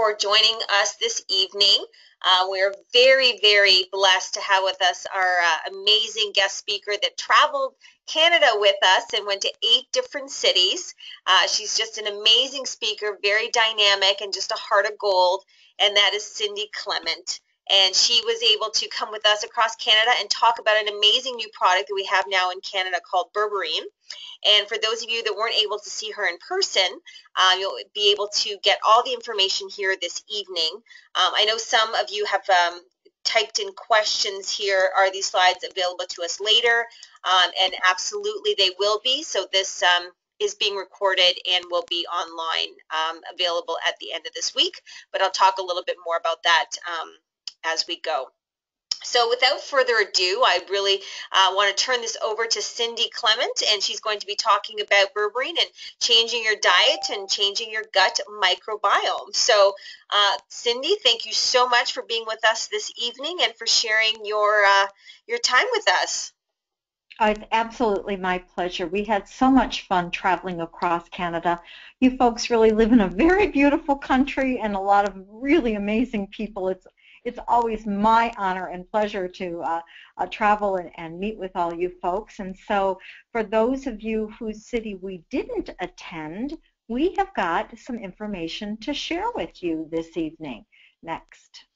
for joining us this evening. Uh, we're very, very blessed to have with us our uh, amazing guest speaker that traveled Canada with us and went to eight different cities. Uh, she's just an amazing speaker, very dynamic, and just a heart of gold, and that is Cindy Clement and she was able to come with us across Canada and talk about an amazing new product that we have now in Canada called Berberine. And for those of you that weren't able to see her in person, uh, you'll be able to get all the information here this evening. Um, I know some of you have um, typed in questions here. Are these slides available to us later? Um, and absolutely they will be. So this um, is being recorded and will be online um, available at the end of this week. But I'll talk a little bit more about that um, as we go. So without further ado, I really uh, want to turn this over to Cindy Clement, and she's going to be talking about berberine and changing your diet and changing your gut microbiome. So uh, Cindy, thank you so much for being with us this evening and for sharing your, uh, your time with us. It's absolutely my pleasure. We had so much fun traveling across Canada. You folks really live in a very beautiful country and a lot of really amazing people. It's it's always my honor and pleasure to uh, uh, travel and, and, meet with all you folks. And so for those of you whose city we didn't attend, we have got some information to share with you this evening. Next.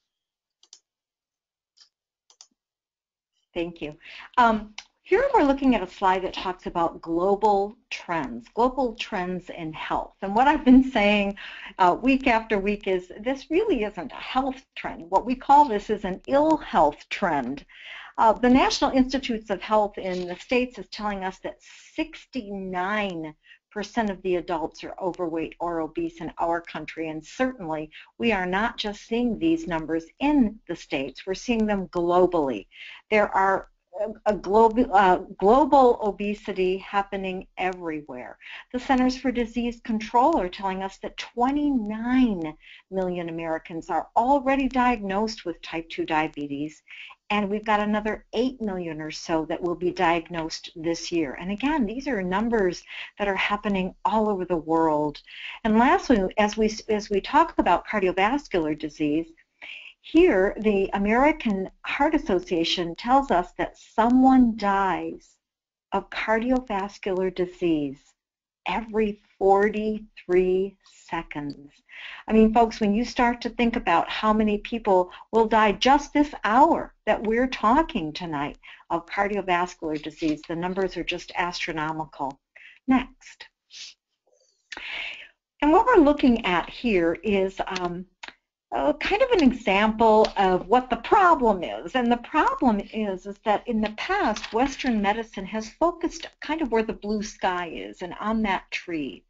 Thank you. Um, here we're looking at a slide that talks about global trends, global trends in health. And what I've been saying uh, week after week is this really isn't a health trend. What we call this is an ill health trend. Uh, the National Institutes of Health in the States is telling us that 69 percent of the adults are overweight or obese in our country and certainly we are not just seeing these numbers in the states we're seeing them globally there are a global, uh, global obesity happening everywhere. The Centers for Disease Control are telling us that 29 million Americans are already diagnosed with type 2 diabetes, and we've got another 8 million or so that will be diagnosed this year. And again, these are numbers that are happening all over the world. And lastly, as we, as we talk about cardiovascular disease, here, the American Heart Association tells us that someone dies of cardiovascular disease every 43 seconds. I mean, folks, when you start to think about how many people will die just this hour that we're talking tonight of cardiovascular disease, the numbers are just astronomical. Next. And what we're looking at here is um, uh, kind of an example of what the problem is. And the problem is, is that in the past, Western medicine has focused kind of where the blue sky is and on that tree.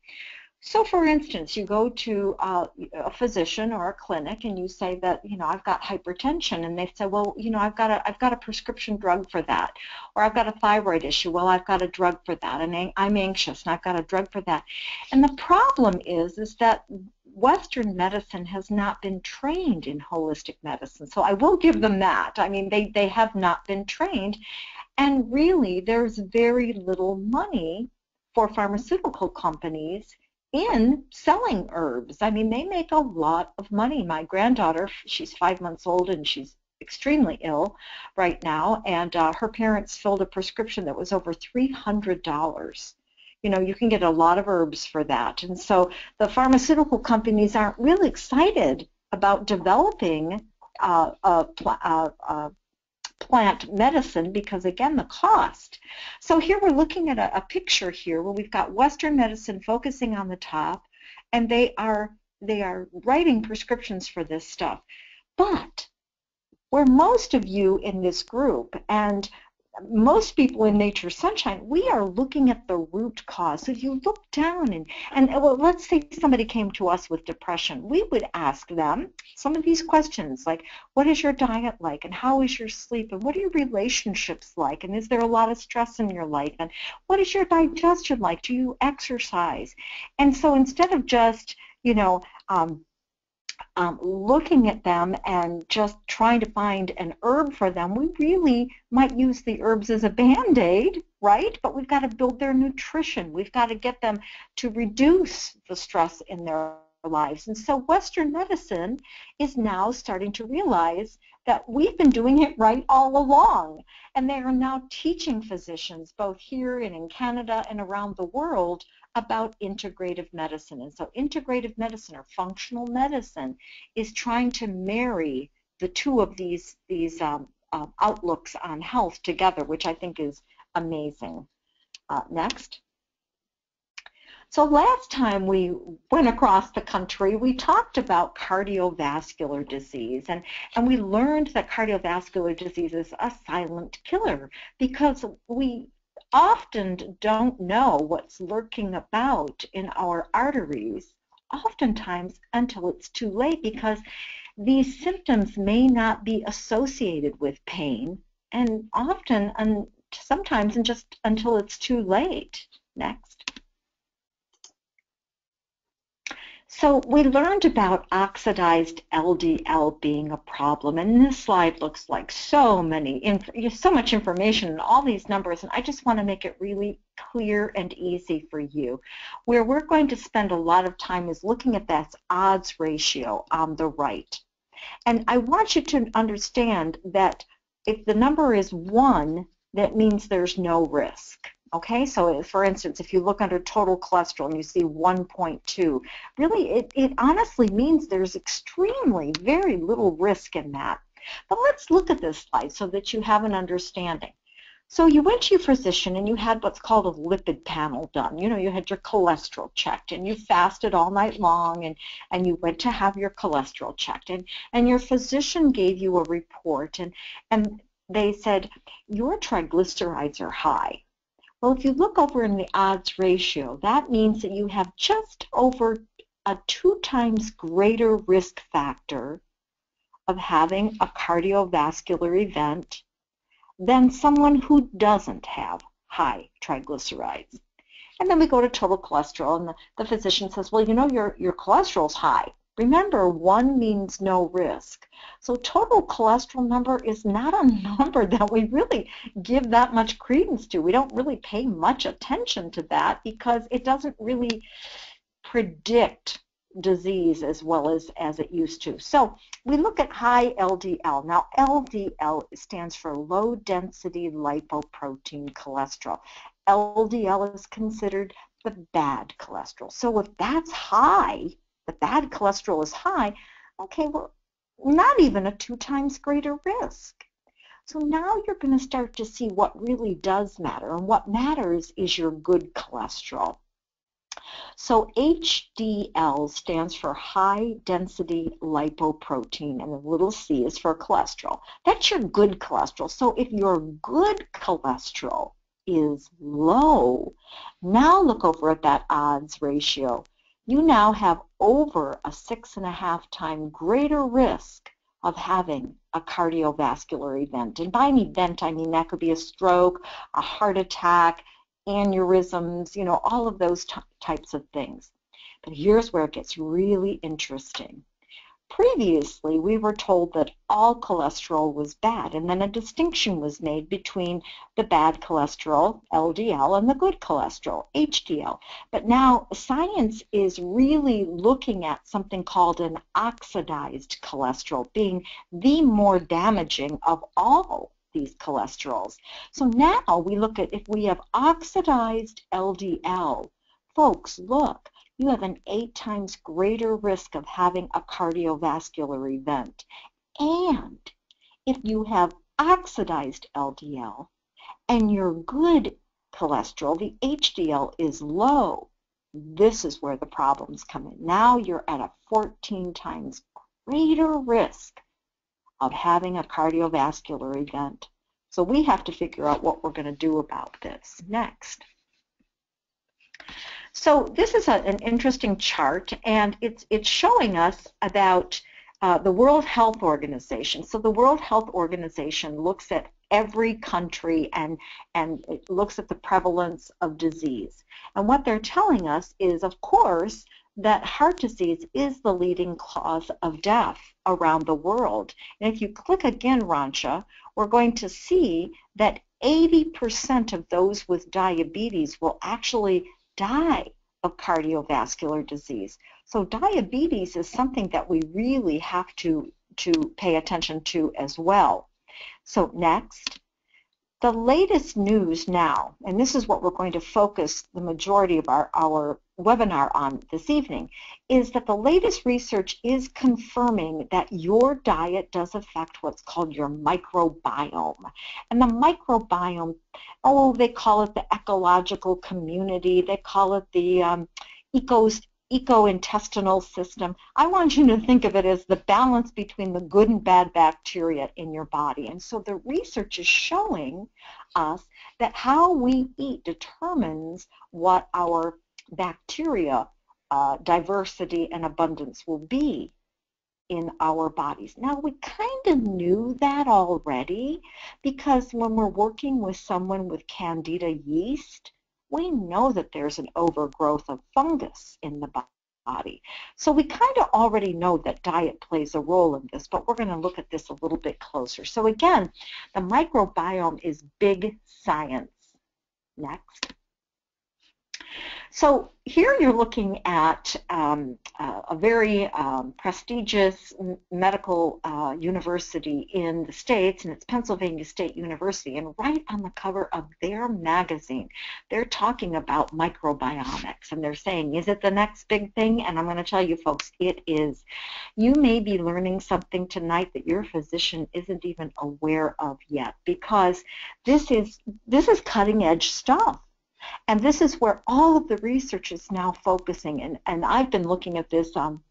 So for instance, you go to uh, a physician or a clinic and you say that, you know, I've got hypertension and they say, well, you know, I've got a, I've got a prescription drug for that. Or I've got a thyroid issue. Well, I've got a drug for that. And I'm anxious and I've got a drug for that. And the problem is, is that Western medicine has not been trained in holistic medicine. So I will give them that. I mean, they, they have not been trained. And really, there's very little money for pharmaceutical companies in selling herbs. I mean, they make a lot of money. My granddaughter, she's five months old and she's extremely ill right now, and uh, her parents filled a prescription that was over $300. You know, you can get a lot of herbs for that. And so the pharmaceutical companies aren't really excited about developing uh, a, a, a plant medicine because again the cost. So here we're looking at a, a picture here where we've got Western medicine focusing on the top and they are they are writing prescriptions for this stuff. But where most of you in this group and most people in Nature Sunshine, we are looking at the root cause. So If you look down and, and well, let's say somebody came to us with depression, we would ask them some of these questions like, what is your diet like? And how is your sleep? And what are your relationships like? And is there a lot of stress in your life? And what is your digestion like? Do you exercise? And so instead of just, you know, um, um, looking at them and just trying to find an herb for them, we really might use the herbs as a band-aid, right? But we've got to build their nutrition. We've got to get them to reduce the stress in their lives. And so Western medicine is now starting to realize that we've been doing it right all along. And they are now teaching physicians, both here and in Canada and around the world, about integrative medicine. And so integrative medicine or functional medicine is trying to marry the two of these, these um, uh, outlooks on health together, which I think is amazing. Uh, next. So last time we went across the country, we talked about cardiovascular disease, and, and we learned that cardiovascular disease is a silent killer because we often don't know what's lurking about in our arteries, oftentimes until it's too late because these symptoms may not be associated with pain, and often, and sometimes, and just until it's too late. Next. So we learned about oxidized LDL being a problem, and this slide looks like so many, so much information and all these numbers, and I just want to make it really clear and easy for you. Where we're going to spend a lot of time is looking at that odds ratio on the right. And I want you to understand that if the number is 1, that means there's no risk. Okay, so for instance, if you look under total cholesterol and you see 1.2, really it, it honestly means there's extremely very little risk in that. But let's look at this slide so that you have an understanding. So you went to your physician and you had what's called a lipid panel done. You know, you had your cholesterol checked and you fasted all night long and, and you went to have your cholesterol checked and, and your physician gave you a report and, and they said, your triglycerides are high. Well, if you look over in the odds ratio, that means that you have just over a two times greater risk factor of having a cardiovascular event than someone who doesn't have high triglycerides. And then we go to total cholesterol, and the, the physician says, well, you know, your, your cholesterol's high. Remember, one means no risk. So total cholesterol number is not a number that we really give that much credence to. We don't really pay much attention to that because it doesn't really predict disease as well as, as it used to. So we look at high LDL. Now LDL stands for low density lipoprotein cholesterol. LDL is considered the bad cholesterol. So if that's high, the bad cholesterol is high, okay, well, not even a two times greater risk. So now you're going to start to see what really does matter, and what matters is your good cholesterol. So HDL stands for high density lipoprotein, and the little c is for cholesterol. That's your good cholesterol. So if your good cholesterol is low, now look over at that odds ratio you now have over a six and a half time greater risk of having a cardiovascular event. And by an event, I mean that could be a stroke, a heart attack, aneurysms, you know, all of those types of things. But here's where it gets really interesting. Previously, we were told that all cholesterol was bad, and then a distinction was made between the bad cholesterol, LDL, and the good cholesterol, HDL. But now science is really looking at something called an oxidized cholesterol, being the more damaging of all these cholesterols. So now we look at if we have oxidized LDL, folks, look, you have an eight times greater risk of having a cardiovascular event. And if you have oxidized LDL and your good cholesterol, the HDL, is low, this is where the problems come in. Now you're at a 14 times greater risk of having a cardiovascular event. So we have to figure out what we're going to do about this next. So this is a, an interesting chart, and it's, it's showing us about uh, the World Health Organization. So the World Health Organization looks at every country and, and it looks at the prevalence of disease. And what they're telling us is, of course, that heart disease is the leading cause of death around the world. And if you click again, Rancha, we're going to see that 80% of those with diabetes will actually die of cardiovascular disease. So diabetes is something that we really have to, to pay attention to as well. So next, the latest news now, and this is what we're going to focus the majority of our, our webinar on this evening, is that the latest research is confirming that your diet does affect what's called your microbiome. And the microbiome, oh, they call it the ecological community, they call it the um, ecos eco-intestinal system. I want you to think of it as the balance between the good and bad bacteria in your body. And so the research is showing us that how we eat determines what our bacteria uh, diversity and abundance will be in our bodies. Now, we kind of knew that already because when we're working with someone with candida yeast, we know that there's an overgrowth of fungus in the body. So we kind of already know that diet plays a role in this, but we're going to look at this a little bit closer. So again, the microbiome is big science. Next. So here you're looking at um, uh, a very um, prestigious medical uh, university in the States, and it's Pennsylvania State University. And right on the cover of their magazine, they're talking about microbiomics. And they're saying, is it the next big thing? And I'm going to tell you folks, it is. You may be learning something tonight that your physician isn't even aware of yet because this is, this is cutting edge stuff. And this is where all of the research is now focusing. And, and I've been looking at this um,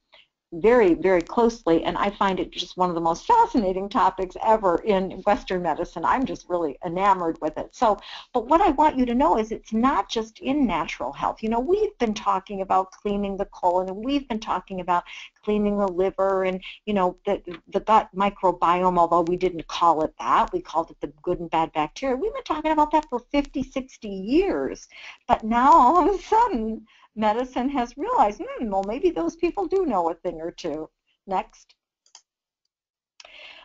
very, very closely, and I find it just one of the most fascinating topics ever in Western medicine. I'm just really enamored with it. So, but what I want you to know is it's not just in natural health. You know, we've been talking about cleaning the colon, and we've been talking about cleaning the liver, and you know, the the gut microbiome. Although we didn't call it that, we called it the good and bad bacteria. We've been talking about that for 50, 60 years, but now all of a sudden medicine has realized, hmm, well, maybe those people do know a thing or two. Next.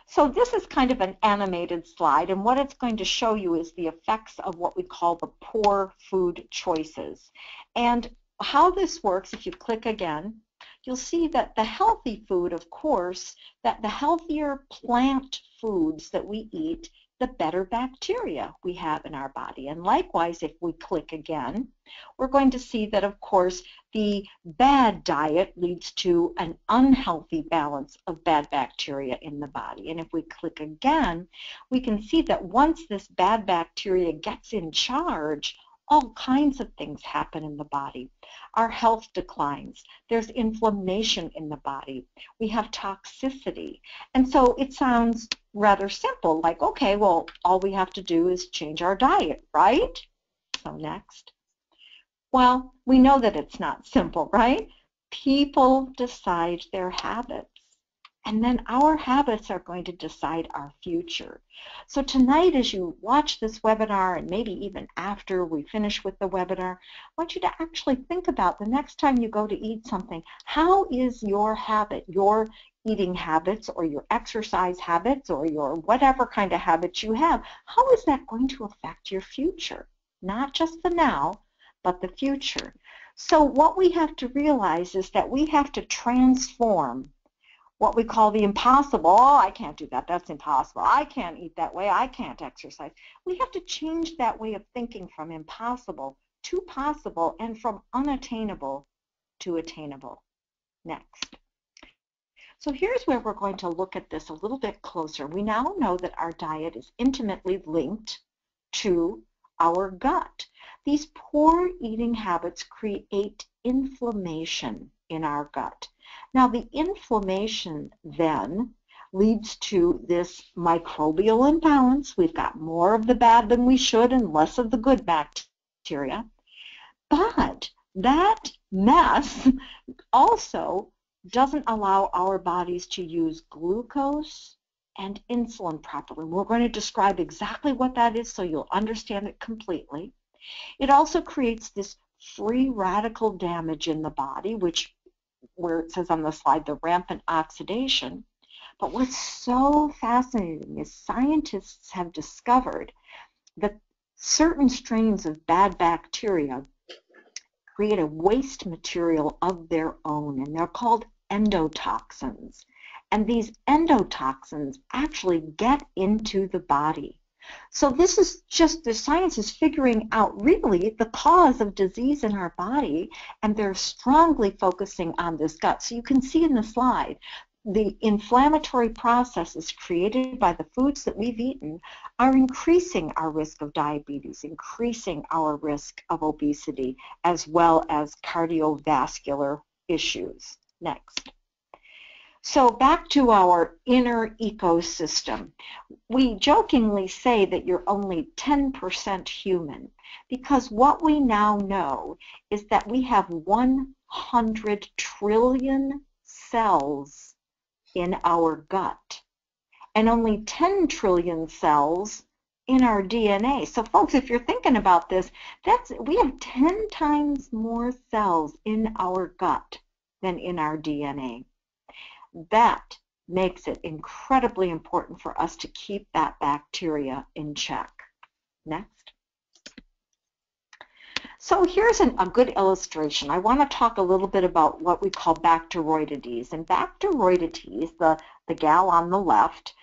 So this is kind of an animated slide, and what it's going to show you is the effects of what we call the poor food choices. And how this works, if you click again, you'll see that the healthy food, of course, that the healthier plant foods that we eat the better bacteria we have in our body. And likewise, if we click again, we're going to see that, of course, the bad diet leads to an unhealthy balance of bad bacteria in the body. And if we click again, we can see that once this bad bacteria gets in charge, all kinds of things happen in the body. Our health declines. There's inflammation in the body. We have toxicity. And so it sounds rather simple, like, okay, well, all we have to do is change our diet, right? So next. Well, we know that it's not simple, right? People decide their habits. And then our habits are going to decide our future. So tonight as you watch this webinar and maybe even after we finish with the webinar, I want you to actually think about the next time you go to eat something, how is your habit, your eating habits or your exercise habits or your whatever kind of habits you have, how is that going to affect your future? Not just the now, but the future. So what we have to realize is that we have to transform what we call the impossible. Oh, I can't do that. That's impossible. I can't eat that way. I can't exercise. We have to change that way of thinking from impossible to possible and from unattainable to attainable. Next. So here's where we're going to look at this a little bit closer. We now know that our diet is intimately linked to our gut. These poor eating habits create inflammation in our gut. Now the inflammation then leads to this microbial imbalance. We've got more of the bad than we should and less of the good bacteria. But that mess also doesn't allow our bodies to use glucose and insulin properly. We're going to describe exactly what that is so you'll understand it completely. It also creates this free radical damage in the body, which where it says on the slide the rampant oxidation. But what's so fascinating is scientists have discovered that certain strains of bad bacteria create a waste material of their own, and they're called endotoxins. And these endotoxins actually get into the body. So this is just, the science is figuring out really the cause of disease in our body, and they're strongly focusing on this gut. So you can see in the slide, the inflammatory processes created by the foods that we've eaten are increasing our risk of diabetes, increasing our risk of obesity, as well as cardiovascular issues. Next. So back to our inner ecosystem. We jokingly say that you're only 10% human because what we now know is that we have 100 trillion cells in our gut and only 10 trillion cells in our DNA. So folks, if you're thinking about this, that's we have 10 times more cells in our gut than in our DNA. That makes it incredibly important for us to keep that bacteria in check. Next. So here's an, a good illustration. I want to talk a little bit about what we call Bacteroidetes. And Bacteroidetes, the, the gal on the left,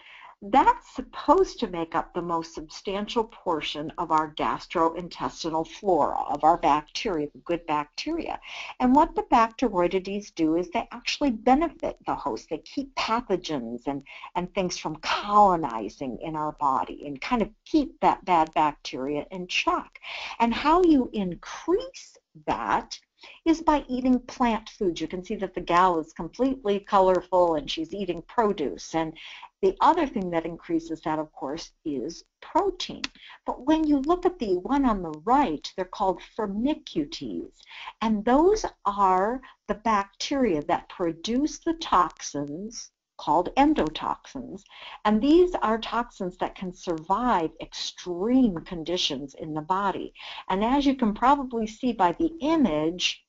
that's supposed to make up the most substantial portion of our gastrointestinal flora, of our bacteria, good bacteria. And what the bacteroidetes do is they actually benefit the host. They keep pathogens and, and things from colonizing in our body and kind of keep that bad bacteria in check. And how you increase that is by eating plant foods. You can see that the gal is completely colorful and she's eating produce. And the other thing that increases that, of course, is protein. But when you look at the one on the right, they're called firmicutes. And those are the bacteria that produce the toxins called endotoxins. And these are toxins that can survive extreme conditions in the body. And as you can probably see by the image,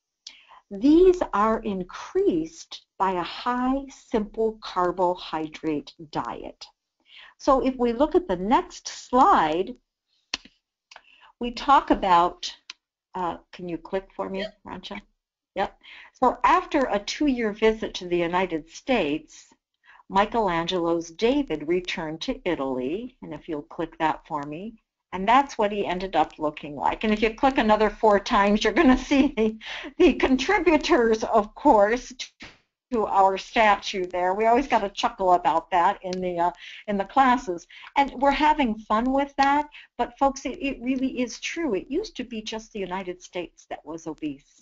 these are increased by a high simple carbohydrate diet. So if we look at the next slide, we talk about, uh, can you click for me, Rancha? Yep. So after a two-year visit to the United States, Michelangelo's David returned to Italy, and if you'll click that for me, and that's what he ended up looking like. And if you click another four times, you're going to see the, the contributors, of course, to our statue there. We always got to chuckle about that in the uh, in the classes, and we're having fun with that. But folks, it, it really is true. It used to be just the United States that was obese.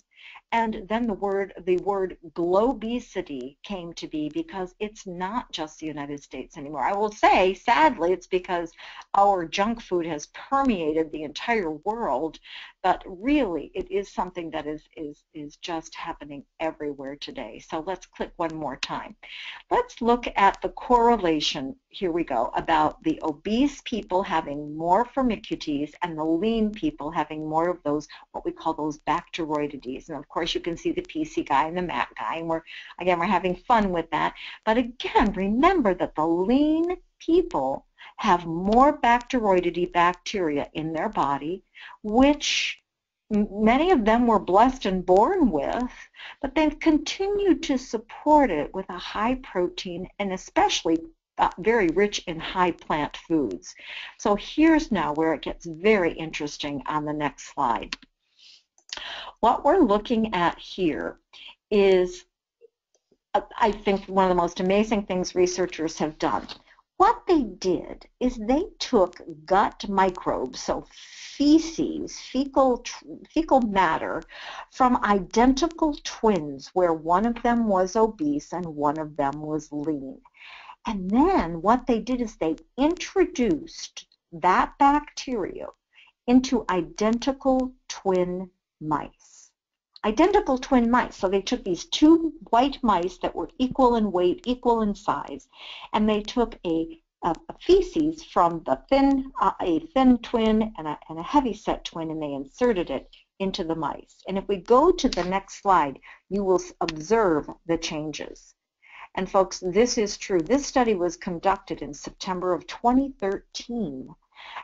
And then the word, the word globesity came to be because it's not just the United States anymore. I will say, sadly, it's because our junk food has permeated the entire world, but really it is something that is, is, is just happening everywhere today. So let's click one more time. Let's look at the correlation, here we go, about the obese people having more firmicutes and the lean people having more of those, what we call those bacteroidetes. And of course you can see the PC guy and the MAC guy, and we're, again, we're having fun with that. But again, remember that the lean people have more bacteroidety bacteria in their body, which many of them were blessed and born with, but they've continued to support it with a high protein and especially uh, very rich in high plant foods. So here's now where it gets very interesting on the next slide. What we're looking at here is, uh, I think, one of the most amazing things researchers have done. What they did is they took gut microbes, so feces, fecal, fecal matter, from identical twins where one of them was obese and one of them was lean. And then what they did is they introduced that bacteria into identical twin mice identical twin mice. So they took these two white mice that were equal in weight, equal in size, and they took a, a, a feces from the thin, uh, a thin twin and a, and a heavy set twin, and they inserted it into the mice. And if we go to the next slide, you will observe the changes. And folks, this is true. This study was conducted in September of 2013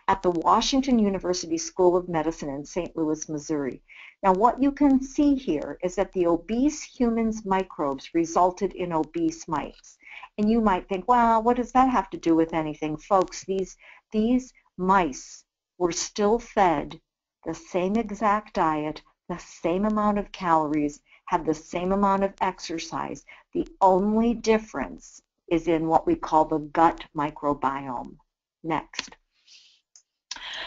at the Washington University School of Medicine in St. Louis, Missouri. Now what you can see here is that the obese humans microbes resulted in obese mice. And you might think, well, what does that have to do with anything? Folks, these, these mice were still fed the same exact diet, the same amount of calories, had the same amount of exercise. The only difference is in what we call the gut microbiome. Next.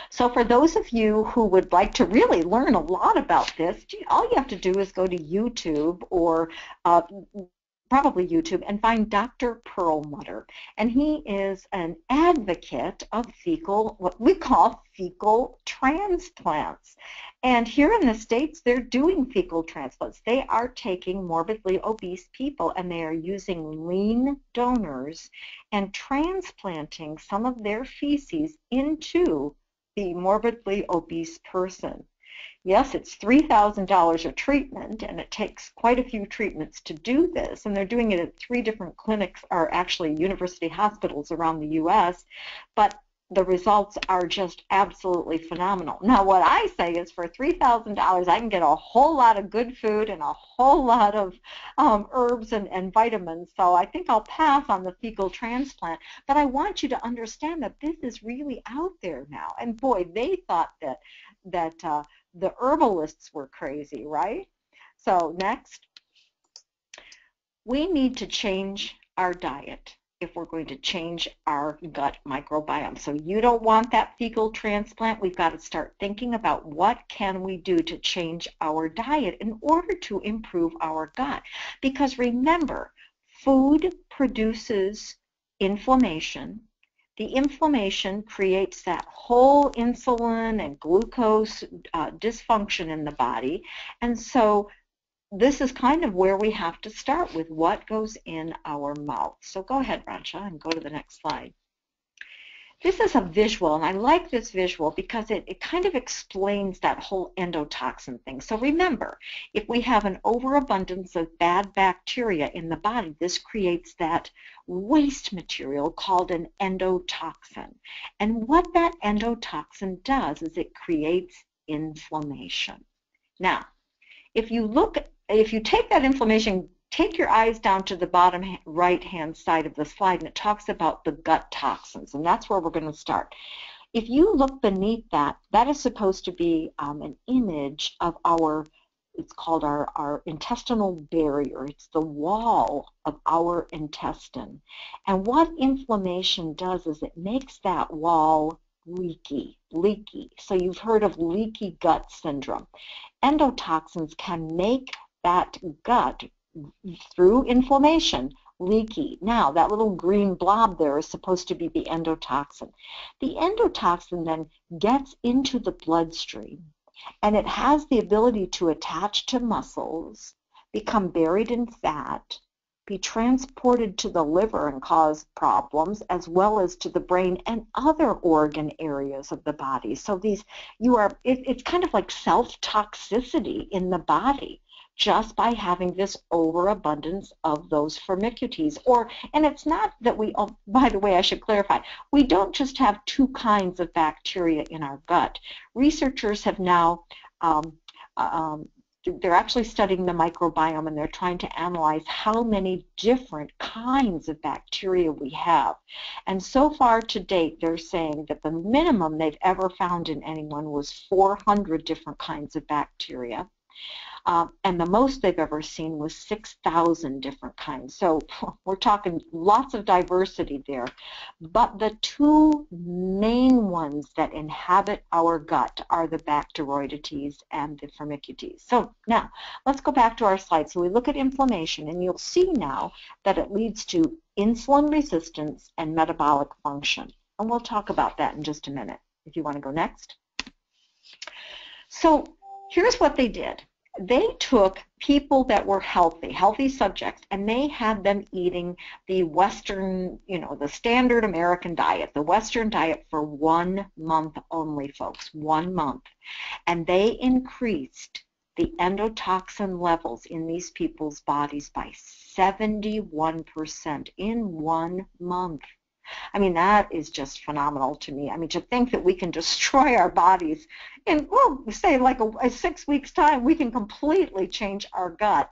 So for those of you who would like to really learn a lot about this, all you have to do is go to YouTube or uh, probably YouTube and find Dr. Perlmutter. And he is an advocate of fecal, what we call fecal transplants. And here in the States, they're doing fecal transplants. They are taking morbidly obese people and they are using lean donors and transplanting some of their feces into the morbidly obese person. Yes, it's $3,000 a treatment, and it takes quite a few treatments to do this, and they're doing it at three different clinics, or actually university hospitals around the U.S., but the results are just absolutely phenomenal. Now, what I say is for $3,000, I can get a whole lot of good food and a whole lot of um, herbs and, and vitamins. So I think I'll pass on the fecal transplant. But I want you to understand that this is really out there now. And boy, they thought that that uh, the herbalists were crazy, right? So next, we need to change our diet if we're going to change our gut microbiome. So you don't want that fecal transplant. We've got to start thinking about what can we do to change our diet in order to improve our gut. Because remember, food produces inflammation. The inflammation creates that whole insulin and glucose uh, dysfunction in the body. And so this is kind of where we have to start with what goes in our mouth. So go ahead, Rancha, and go to the next slide. This is a visual, and I like this visual because it, it kind of explains that whole endotoxin thing. So remember, if we have an overabundance of bad bacteria in the body, this creates that waste material called an endotoxin. And what that endotoxin does is it creates inflammation. Now, if you look if you take that inflammation, take your eyes down to the bottom right-hand side of the slide, and it talks about the gut toxins, and that's where we're going to start. If you look beneath that, that is supposed to be um, an image of our, it's called our, our intestinal barrier. It's the wall of our intestine. And what inflammation does is it makes that wall leaky, leaky. So you've heard of leaky gut syndrome. Endotoxins can make that gut through inflammation leaky. Now, that little green blob there is supposed to be the endotoxin. The endotoxin then gets into the bloodstream and it has the ability to attach to muscles, become buried in fat, be transported to the liver and cause problems as well as to the brain and other organ areas of the body. So these, you are, it, it's kind of like self-toxicity in the body just by having this overabundance of those firmicutes. Or, and it's not that we, oh, by the way, I should clarify, we don't just have two kinds of bacteria in our gut. Researchers have now um, um, they're actually studying the microbiome and they're trying to analyze how many different kinds of bacteria we have. And so far to date, they're saying that the minimum they've ever found in anyone was 400 different kinds of bacteria. Um, and the most they've ever seen was 6,000 different kinds. So we're talking lots of diversity there. But the two main ones that inhabit our gut are the Bacteroidetes and the Firmicutes. So now, let's go back to our slide. So we look at inflammation, and you'll see now that it leads to insulin resistance and metabolic function. And we'll talk about that in just a minute, if you want to go next. So here's what they did they took people that were healthy, healthy subjects, and they had them eating the Western, you know, the standard American diet, the Western diet for one month only, folks, one month. And they increased the endotoxin levels in these people's bodies by 71% in one month. I mean, that is just phenomenal to me. I mean, to think that we can destroy our bodies in, well, say like a, a six weeks time, we can completely change our gut.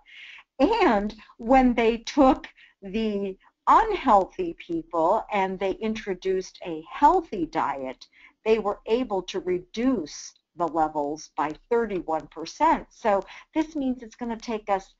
And when they took the unhealthy people and they introduced a healthy diet, they were able to reduce the levels by 31%. So this means it's going to take us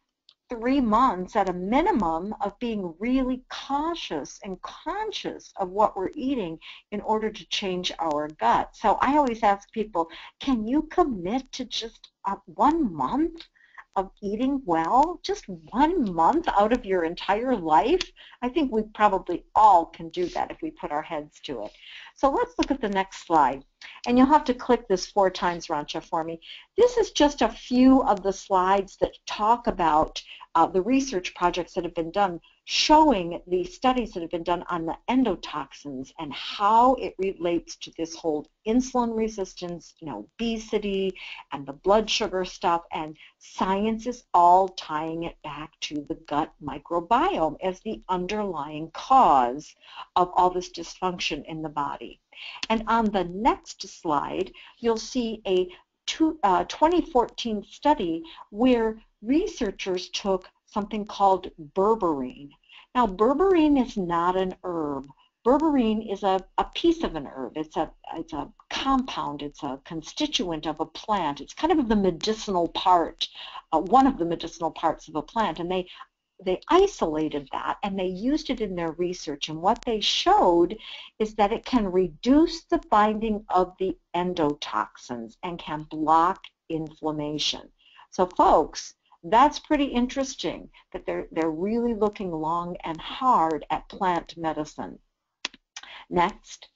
three months at a minimum of being really cautious and conscious of what we're eating in order to change our gut. So I always ask people, can you commit to just uh, one month of eating well, just one month out of your entire life, I think we probably all can do that if we put our heads to it. So let's look at the next slide. And you'll have to click this four times, Rancha, for me. This is just a few of the slides that talk about uh, the research projects that have been done showing the studies that have been done on the endotoxins and how it relates to this whole insulin resistance, you know, obesity, and the blood sugar stuff, and science is all tying it back to the gut microbiome as the underlying cause of all this dysfunction in the body. And on the next slide, you'll see a two, uh, 2014 study where researchers took something called berberine. Now, berberine is not an herb. Berberine is a, a piece of an herb. It's a, it's a compound. It's a constituent of a plant. It's kind of the medicinal part, uh, one of the medicinal parts of a plant. And they they isolated that and they used it in their research and what they showed is that it can reduce the binding of the endotoxins and can block inflammation. So folks, that's pretty interesting that they're, they're really looking long and hard at plant medicine. Next.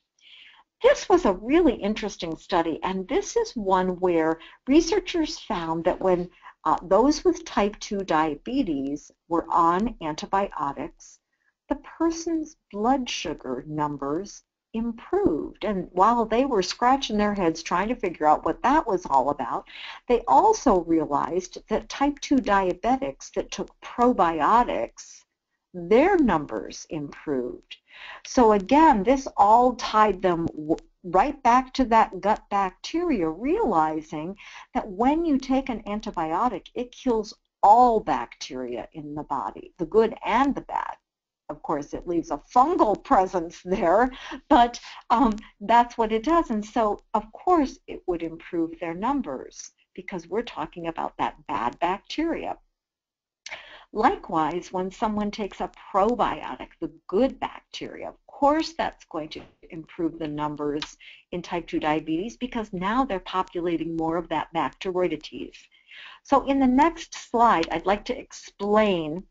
This was a really interesting study, and this is one where researchers found that when uh, those with type 2 diabetes were on antibiotics, the person's blood sugar numbers improved. And while they were scratching their heads trying to figure out what that was all about, they also realized that type 2 diabetics that took probiotics, their numbers improved. So again, this all tied them right back to that gut bacteria, realizing that when you take an antibiotic, it kills all bacteria in the body, the good and the bad of course, it leaves a fungal presence there, but um, that's what it does. And so, of course, it would improve their numbers because we're talking about that bad bacteria. Likewise, when someone takes a probiotic, the good bacteria, of course that's going to improve the numbers in type 2 diabetes because now they're populating more of that Bacteroidetes. So in the next slide, I'd like to explain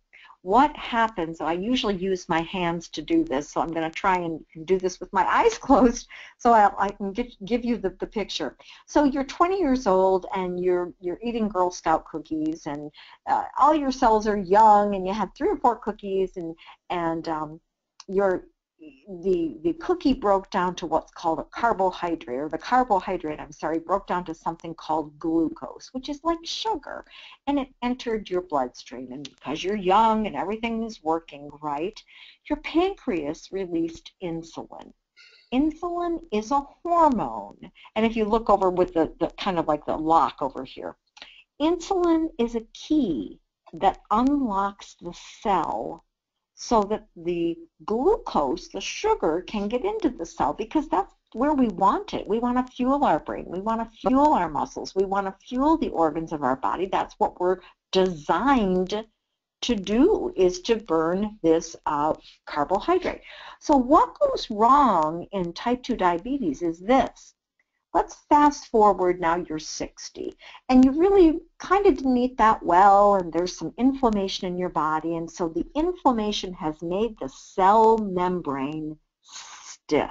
what happens, I usually use my hands to do this, so I'm going to try and do this with my eyes closed so I'll, I can get, give you the, the picture. So you're 20 years old and you're, you're eating Girl Scout cookies and uh, all your cells are young and you have three or four cookies and, and um, you're, the, the cookie broke down to what's called a carbohydrate, or the carbohydrate, I'm sorry, broke down to something called glucose, which is like sugar, and it entered your bloodstream. And because you're young and everything is working right, your pancreas released insulin. Insulin is a hormone, and if you look over with the, the kind of like the lock over here, insulin is a key that unlocks the cell so that the glucose, the sugar, can get into the cell because that's where we want it. We want to fuel our brain. We want to fuel our muscles. We want to fuel the organs of our body. That's what we're designed to do is to burn this uh, carbohydrate. So what goes wrong in type 2 diabetes is this. Let's fast forward now you're 60 and you really kind of didn't eat that well and there's some inflammation in your body and so the inflammation has made the cell membrane stiff.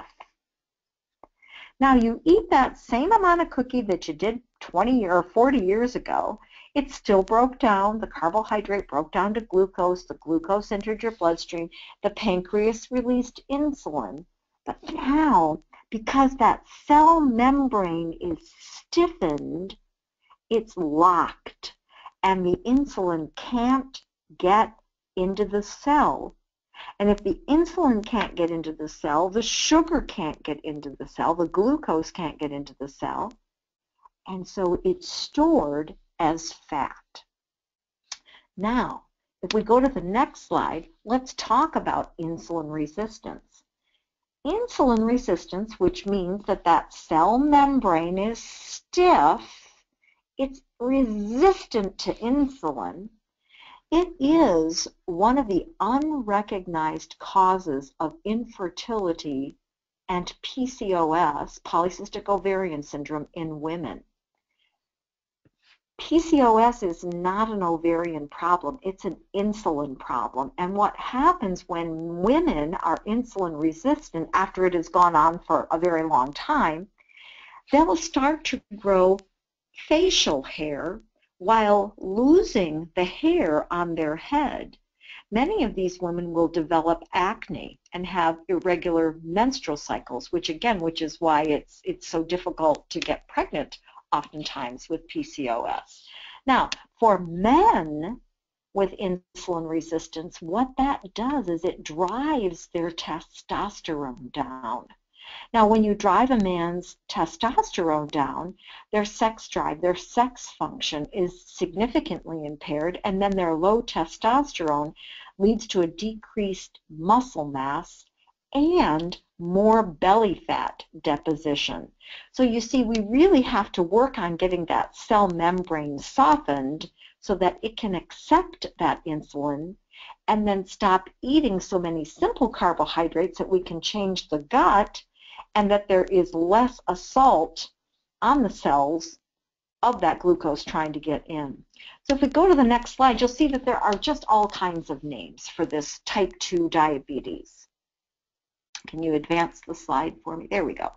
Now you eat that same amount of cookie that you did 20 or 40 years ago, it still broke down, the carbohydrate broke down to glucose, the glucose entered your bloodstream, the pancreas released insulin, but now because that cell membrane is stiffened, it's locked, and the insulin can't get into the cell. And if the insulin can't get into the cell, the sugar can't get into the cell, the glucose can't get into the cell, and so it's stored as fat. Now, if we go to the next slide, let's talk about insulin resistance. Insulin resistance, which means that that cell membrane is stiff, it's resistant to insulin, it is one of the unrecognized causes of infertility and PCOS, polycystic ovarian syndrome, in women. PCOS is not an ovarian problem, it's an insulin problem. And what happens when women are insulin resistant after it has gone on for a very long time, they will start to grow facial hair while losing the hair on their head. Many of these women will develop acne and have irregular menstrual cycles, which again, which is why it's it's so difficult to get pregnant oftentimes with PCOS. Now, for men with insulin resistance, what that does is it drives their testosterone down. Now, when you drive a man's testosterone down, their sex drive, their sex function is significantly impaired, and then their low testosterone leads to a decreased muscle mass and more belly fat deposition. So you see, we really have to work on getting that cell membrane softened so that it can accept that insulin and then stop eating so many simple carbohydrates that we can change the gut and that there is less assault on the cells of that glucose trying to get in. So if we go to the next slide, you'll see that there are just all kinds of names for this type 2 diabetes. Can you advance the slide for me? There we go.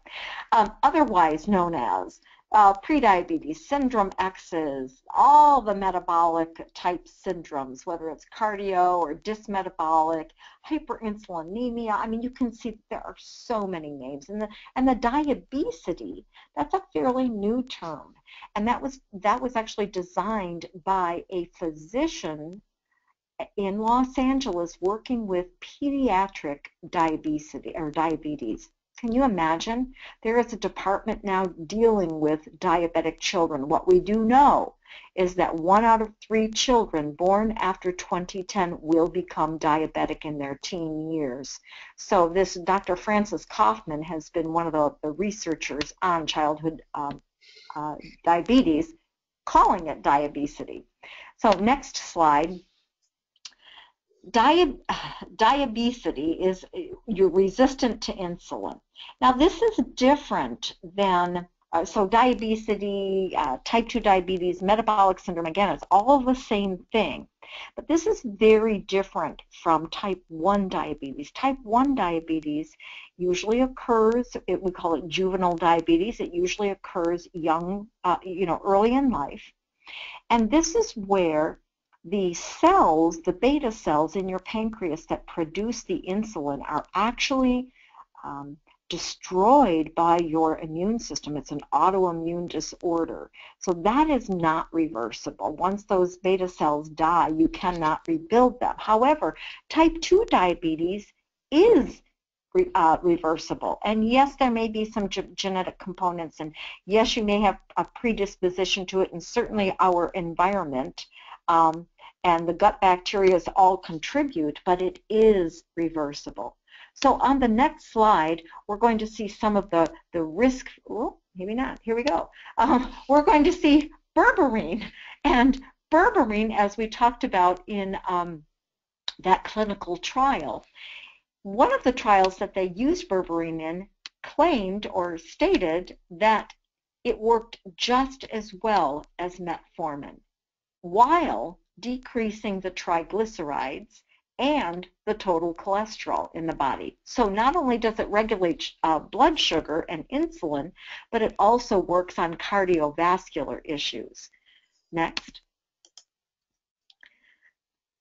Um, otherwise known as uh, prediabetes, syndrome X's, all the metabolic type syndromes, whether it's cardio or dysmetabolic, hyperinsulinemia. I mean, you can see there are so many names. And the, and the diabesity, that's a fairly new term. And that was, that was actually designed by a physician in Los Angeles working with pediatric diabetes or diabetes. Can you imagine? There is a department now dealing with diabetic children. What we do know is that one out of three children born after 2010 will become diabetic in their teen years. So this Dr. Francine Kaufman has been one of the, the researchers on childhood um, uh, diabetes, calling it diabesity. So next slide dia diabesity is you're resistant to insulin. Now this is different than uh, so diabesity, uh, type 2 diabetes, metabolic syndrome, again, it's all the same thing. But this is very different from type 1 diabetes. Type 1 diabetes usually occurs, it, we call it juvenile diabetes, it usually occurs young, uh, you know, early in life. And this is where the cells, the beta cells in your pancreas that produce the insulin are actually um, destroyed by your immune system. It's an autoimmune disorder. So that is not reversible. Once those beta cells die, you cannot rebuild them. However, type 2 diabetes is uh, reversible. And yes, there may be some genetic components, and yes, you may have a predisposition to it, and certainly our environment um, and the gut bacteria all contribute, but it is reversible. So on the next slide, we're going to see some of the, the risk, oh, maybe not, here we go. Um, we're going to see berberine. And berberine, as we talked about in um, that clinical trial, one of the trials that they used berberine in claimed or stated that it worked just as well as metformin while decreasing the triglycerides and the total cholesterol in the body. So not only does it regulate uh, blood sugar and insulin, but it also works on cardiovascular issues. Next.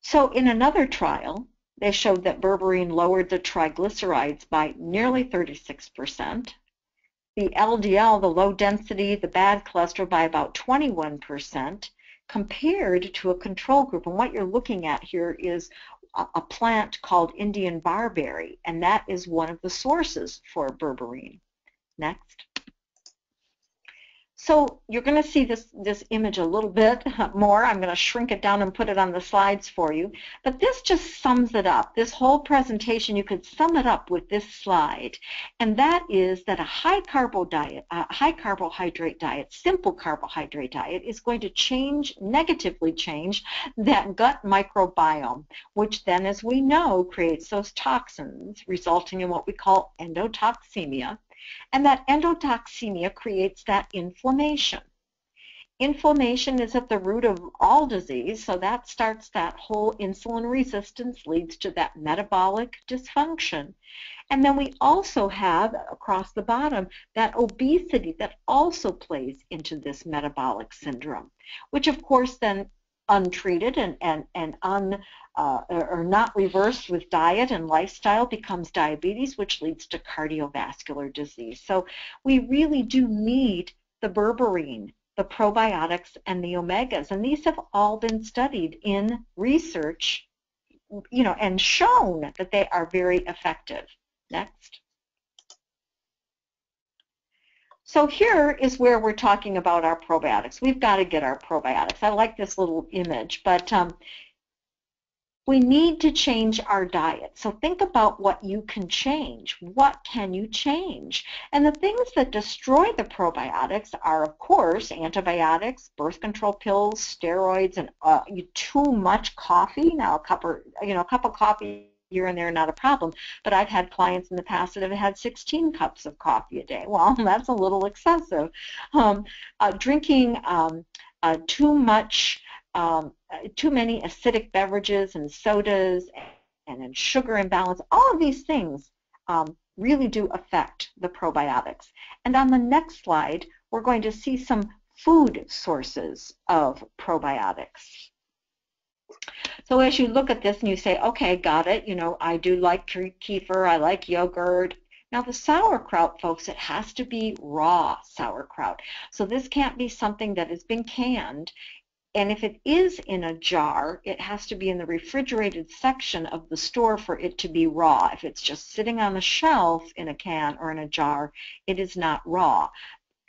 So in another trial, they showed that berberine lowered the triglycerides by nearly 36%, the LDL, the low density, the bad cholesterol by about 21%, compared to a control group. And what you're looking at here is a plant called Indian barberry, and that is one of the sources for berberine. Next. So you're going to see this, this image a little bit more. I'm going to shrink it down and put it on the slides for you. But this just sums it up. This whole presentation, you could sum it up with this slide. And that is that a high carbo diet, a high carbohydrate diet, simple carbohydrate diet is going to change, negatively change that gut microbiome, which then, as we know, creates those toxins, resulting in what we call endotoxemia and that endotoxemia creates that inflammation. Inflammation is at the root of all disease, so that starts that whole insulin resistance, leads to that metabolic dysfunction. And then we also have, across the bottom, that obesity that also plays into this metabolic syndrome, which of course then untreated and, and, and un, uh, or not reversed with diet and lifestyle becomes diabetes, which leads to cardiovascular disease. So we really do need the berberine, the probiotics, and the omegas. And these have all been studied in research, you know, and shown that they are very effective. Next. So here is where we're talking about our probiotics. We've got to get our probiotics. I like this little image, but um, we need to change our diet. So think about what you can change. What can you change? And the things that destroy the probiotics are, of course, antibiotics, birth control pills, steroids, and uh, too much coffee. Now, a cup, of, you know, a cup of coffee here and there, not a problem. But I've had clients in the past that have had 16 cups of coffee a day. Well, that's a little excessive. Um, uh, drinking um, uh, too much, um, uh, too many acidic beverages and sodas and, and sugar imbalance, all of these things um, really do affect the probiotics. And on the next slide, we're going to see some food sources of probiotics. So as you look at this and you say, okay, got it, you know, I do like kefir, I like yogurt. Now the sauerkraut, folks, it has to be raw sauerkraut. So this can't be something that has been canned. And if it is in a jar, it has to be in the refrigerated section of the store for it to be raw. If it's just sitting on the shelf in a can or in a jar, it is not raw.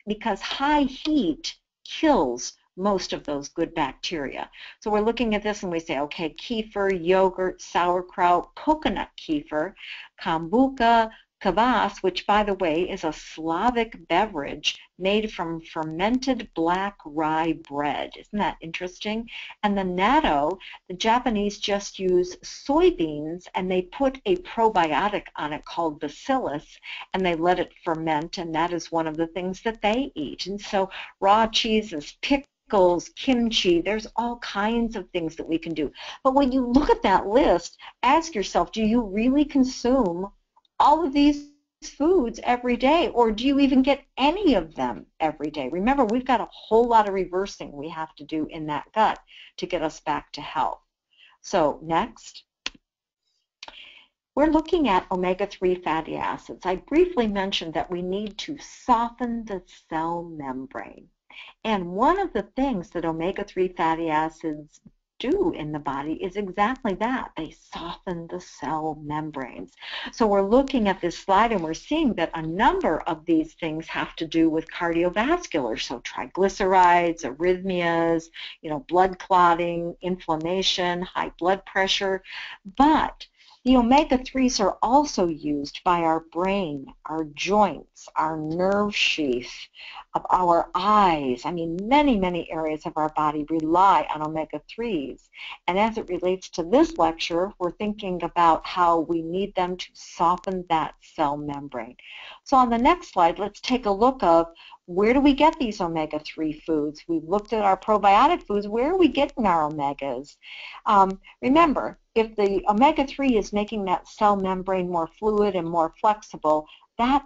Because high heat kills most of those good bacteria. So we're looking at this and we say, okay, kefir, yogurt, sauerkraut, coconut kefir, kombucha, Kvass, which by the way is a Slavic beverage made from fermented black rye bread. Isn't that interesting? And the natto, the Japanese just use soybeans and they put a probiotic on it called bacillus and they let it ferment and that is one of the things that they eat. And so raw cheese is picked pickles, kimchi, there's all kinds of things that we can do. But when you look at that list, ask yourself, do you really consume all of these foods every day or do you even get any of them every day? Remember, we've got a whole lot of reversing we have to do in that gut to get us back to health. So next. We're looking at omega-3 fatty acids. I briefly mentioned that we need to soften the cell membrane. And one of the things that omega-3 fatty acids do in the body is exactly that. They soften the cell membranes. So we're looking at this slide and we're seeing that a number of these things have to do with cardiovascular. So triglycerides, arrhythmias, you know, blood clotting, inflammation, high blood pressure. But the omega-3s are also used by our brain, our joints, our nerve sheath, of our eyes. I mean, many, many areas of our body rely on omega-3s. And as it relates to this lecture, we're thinking about how we need them to soften that cell membrane. So on the next slide, let's take a look of where do we get these omega-3 foods? We've looked at our probiotic foods. Where are we getting our omegas? Um, remember, if the omega-3 is making that cell membrane more fluid and more flexible, that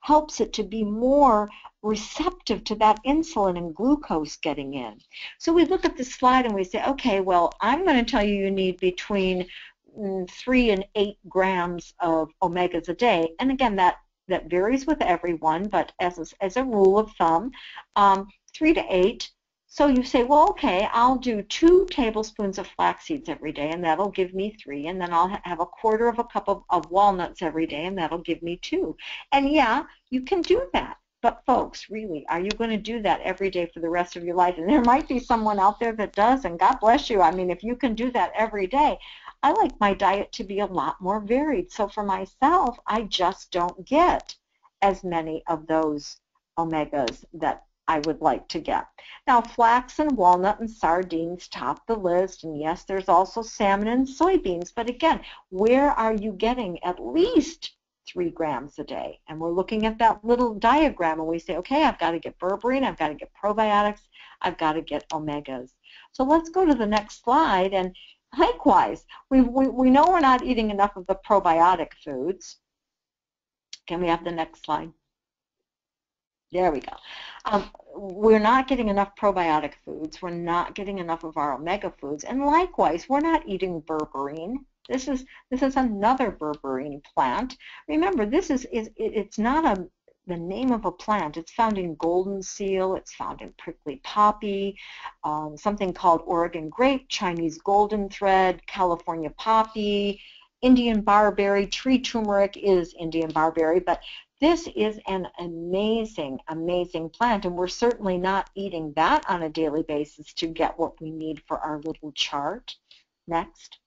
helps it to be more receptive to that insulin and glucose getting in. So we look at the slide and we say, okay, well, I'm going to tell you you need between mm, 3 and 8 grams of omegas a day. And again, that that varies with everyone, but as a, as a rule of thumb, um, three to eight So you say, well, okay, I'll do two tablespoons of flax seeds every day, and that'll give me three. And then I'll have a quarter of a cup of, of walnuts every day, and that'll give me two. And yeah, you can do that. But folks, really, are you going to do that every day for the rest of your life? And there might be someone out there that does, and God bless you. I mean, if you can do that every day, I like my diet to be a lot more varied. So for myself, I just don't get as many of those omegas that I would like to get. Now, flax and walnut and sardines top the list, and yes, there's also salmon and soybeans, but again, where are you getting at least three grams a day? And we're looking at that little diagram, and we say, okay, I've got to get berberine, I've got to get probiotics, I've got to get omegas. So let's go to the next slide, and likewise, we, we, we know we're not eating enough of the probiotic foods. Can we have the next slide? There we go. Um, we're not getting enough probiotic foods. We're not getting enough of our omega foods. And likewise, we're not eating berberine. This is this is another berberine plant. Remember, this is, is it's not a the name of a plant. It's found in golden seal. It's found in prickly poppy, um, something called Oregon grape, Chinese golden thread, California poppy, Indian barberry, tree turmeric is Indian barberry, but this is an amazing, amazing plant, and we're certainly not eating that on a daily basis to get what we need for our little chart. Next.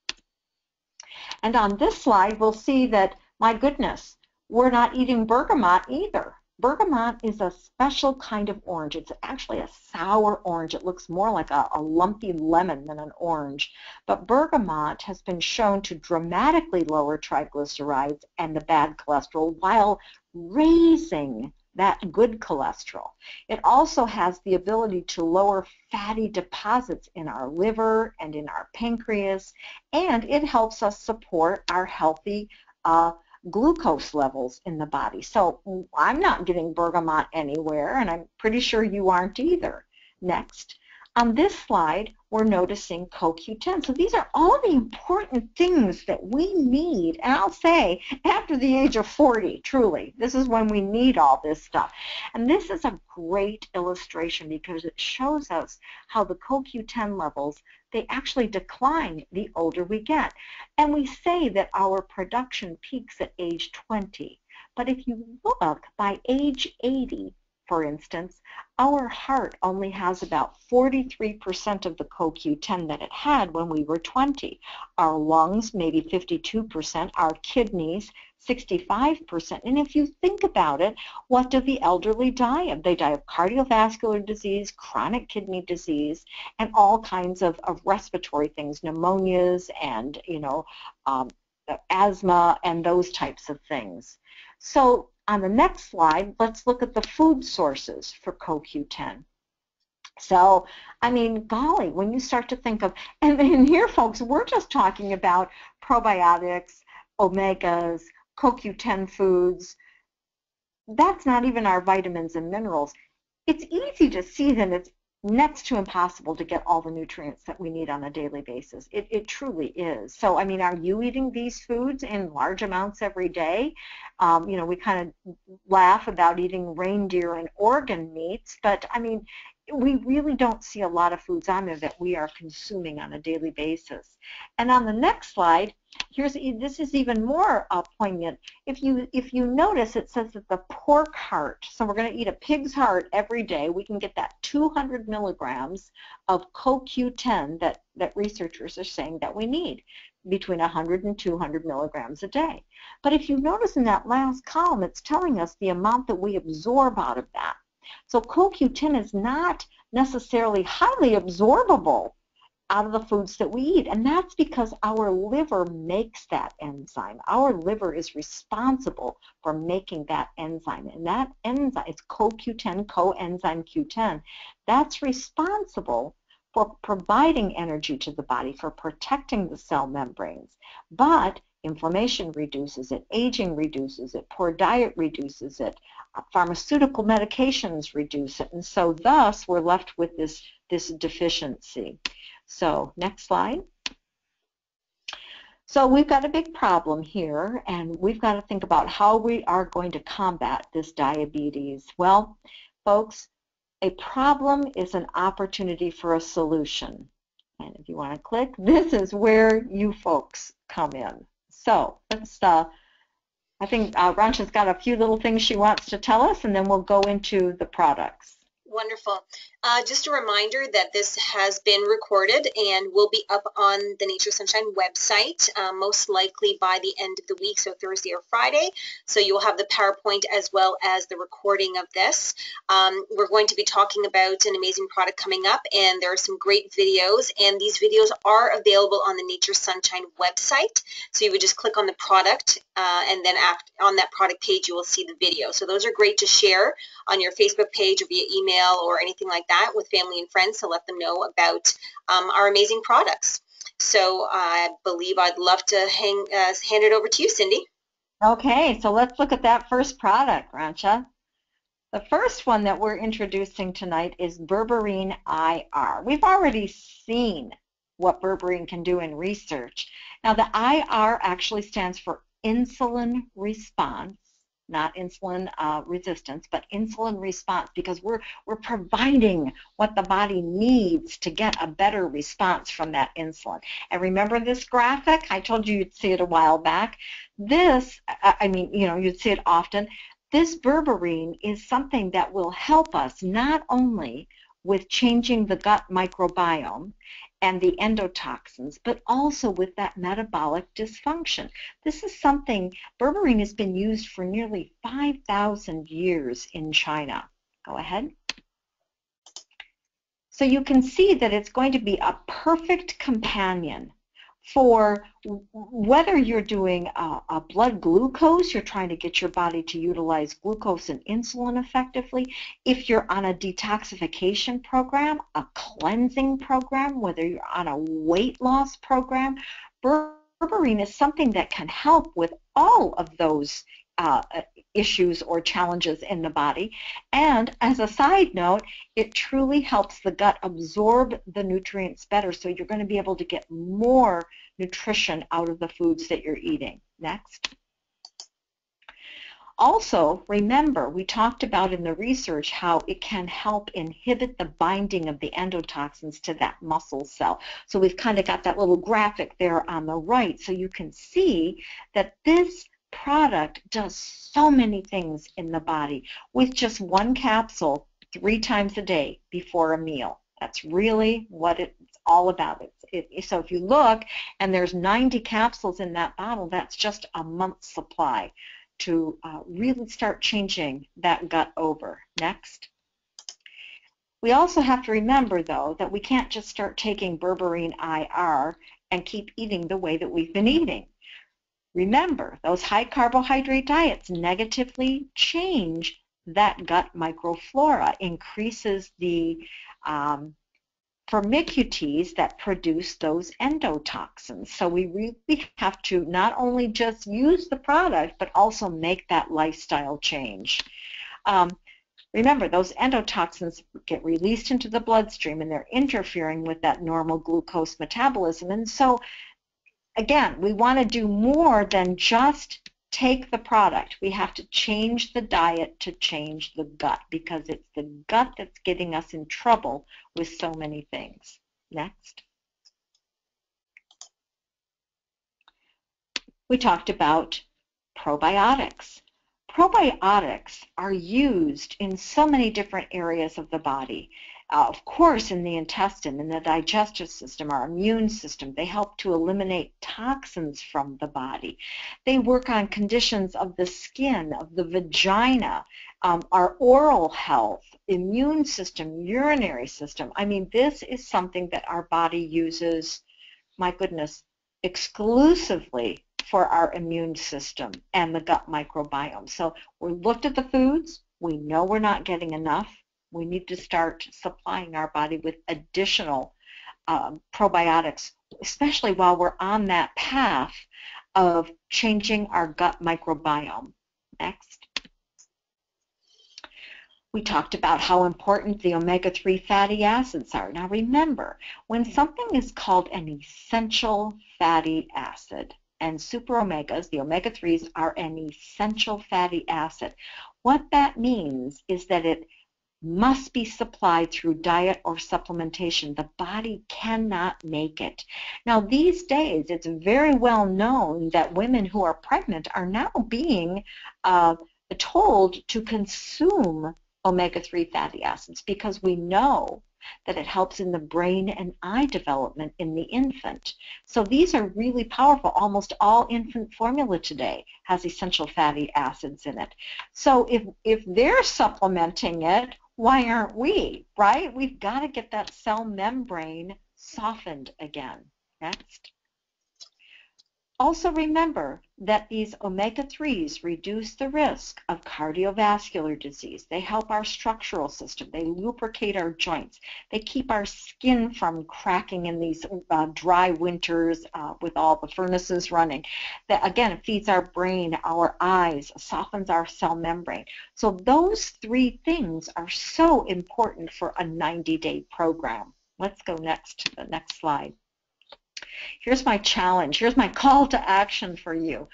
And on this slide, we'll see that, my goodness, we're not eating bergamot either. Bergamot is a special kind of orange. It's actually a sour orange. It looks more like a, a, lumpy lemon than an orange. But bergamot has been shown to dramatically lower triglycerides and the bad cholesterol while raising that good cholesterol. It also has the ability to lower fatty deposits in our liver and in our pancreas, and it helps us support our healthy uh, glucose levels in the body. So I'm not getting bergamot anywhere, and I'm pretty sure you aren't either. Next. On this slide, we're noticing CoQ10. So these are all the important things that we need, and I'll say after the age of 40, truly, this is when we need all this stuff. And this is a great illustration because it shows us how the CoQ10 levels, they actually decline the older we get. And we say that our production peaks at age 20. But if you look, by age 80, for instance, our heart only has about 43% of the CoQ10 that it had when we were 20. Our lungs, maybe 52%, our kidneys, 65%. And if you think about it, what do the elderly die of? They die of cardiovascular disease, chronic kidney disease, and all kinds of, of respiratory things, pneumonias and, you know, um, asthma and those types of things. So on the next slide, let's look at the food sources for CoQ10. So, I mean, golly, when you start to think of, and, and here, folks, we're just talking about probiotics, omegas, CoQ10 foods. That's not even our vitamins and minerals. It's easy to see that it's next to impossible to get all the nutrients that we need on a daily basis. It, it truly is. So, I mean, are you eating these foods in large amounts every day? Um, you know, we kind of laugh about eating reindeer and organ meats, but I mean, we really don't see a lot of foods on there that we are consuming on a daily basis. And on the next slide, here's this is even more uh, poignant. If you if you notice, it says that the pork heart. So we're going to eat a pig's heart every day. We can get that 200 milligrams of CoQ10 that that researchers are saying that we need between 100 and 200 milligrams a day. But if you notice in that last column, it's telling us the amount that we absorb out of that. So CoQ10 is not necessarily highly absorbable out of the foods that we eat. And that's because our liver makes that enzyme. Our liver is responsible for making that enzyme. And that enzyme, it's CoQ10, coenzyme Q10, that's responsible for providing energy to the body, for protecting the cell membranes. But inflammation reduces it, aging reduces it, poor diet reduces it, uh, pharmaceutical medications reduce it, and so thus we're left with this, this deficiency. So next slide. So we've got a big problem here, and we've got to think about how we are going to combat this diabetes. Well, folks, A problem is an opportunity for a solution. And if you want to click, this is where you folks come in. So let's, uh, I think uh, Rancha's got a few little things she wants to tell us, and then we'll go into the products. Wonderful. Uh, just a reminder that this has been recorded and will be up on the Nature Sunshine website, uh, most likely by the end of the week, so Thursday or Friday. So you will have the PowerPoint as well as the recording of this. Um, we're going to be talking about an amazing product coming up, and there are some great videos, and these videos are available on the Nature Sunshine website. So you would just click on the product, uh, and then on that product page, you will see the video. So those are great to share on your Facebook page or via email or anything like that with family and friends to let them know about um, our amazing products. So I believe I'd love to hang, uh, hand it over to you, Cindy. Okay, so let's look at that first product, Rancha. The first one that we're introducing tonight is Berberine IR. We've already seen what berberine can do in research. Now the IR actually stands for insulin response not insulin uh, resistance, but insulin response because we're, we're providing what the body needs to get a better response from that insulin. And remember this graphic? I told you you'd see it a while back. This, I mean, you know, you'd see it often. This berberine is something that will help us not only with changing the gut microbiome and the endotoxins, but also with that metabolic dysfunction. This is something, berberine has been used for nearly 5,000 years in China. Go ahead. So you can see that it's going to be a perfect companion for whether you're doing a, a, blood glucose, you're trying to get your body to utilize glucose and insulin effectively, if you're on a detoxification program, a cleansing program, whether you're on a weight loss program, berberine is something that can help with all of those uh, issues or challenges in the body. And as a side note, it truly helps the gut absorb the nutrients better, so you're going to be able to get more nutrition out of the foods that you're eating. Next. Also, remember, we talked about in the research how it can help inhibit the binding of the endotoxins to that muscle cell. So we've kind of got that little graphic there on the right so you can see that this product does so many things in the body with just one capsule three times a day before a meal. That's really what it's all about. It, it, so if you look and there's 90 capsules in that bottle, that's just a month's supply to uh, really start changing that gut over. Next. We also have to remember, though, that we can't just start taking berberine IR and keep eating the way that we've been eating. Remember, those high carbohydrate diets negatively change that gut microflora, increases the um, that produce those endotoxins. So we really have to not only just use the product, but also make that lifestyle change. Um, remember, those endotoxins get released into the bloodstream and they're interfering with that normal glucose metabolism. And so again, we want to do more than just take the product. We have to change the diet to change the gut because it's the gut that's getting us in trouble with so many things. Next. We talked about probiotics. Probiotics are used in so many different areas of the body uh, of course, in the intestine, in the digestive system, our immune system. They help to eliminate toxins from the body. They work on conditions of the skin, of the vagina, um, our oral health, immune system, urinary system. I mean, this is something that our body uses, my goodness, exclusively for our immune system and the gut microbiome. So we looked at the foods. We know we're not getting enough. We need to start supplying our body with additional um, probiotics, especially while we're on that path of changing our gut microbiome. Next. We talked about how important the omega-3 fatty acids are. Now remember, when something is called an essential fatty acid, and super omegas, the omega-3s, are an essential fatty acid. What that means is that it must be supplied through diet or supplementation. The body cannot make it. Now, these days, it's very well known that women who are pregnant are now being uh, told to consume omega-3 fatty acids because we know that it helps in the brain and eye development in the infant. So these are really powerful. Almost all infant formula today has essential fatty acids in it. So if, if they're supplementing it, why aren't we, right? We've got to get that cell membrane softened again. Next. Also remember that these omega-3s reduce the risk of cardiovascular disease. They help our structural system. They lubricate our joints. They keep our skin from cracking in these uh, dry winters uh, with all the furnaces running. That again, feeds our brain, our eyes, softens our cell membrane. So those three things are so important for a 90-day program. Let's go next to the next slide. Here's my challenge. Here's my call to action for you.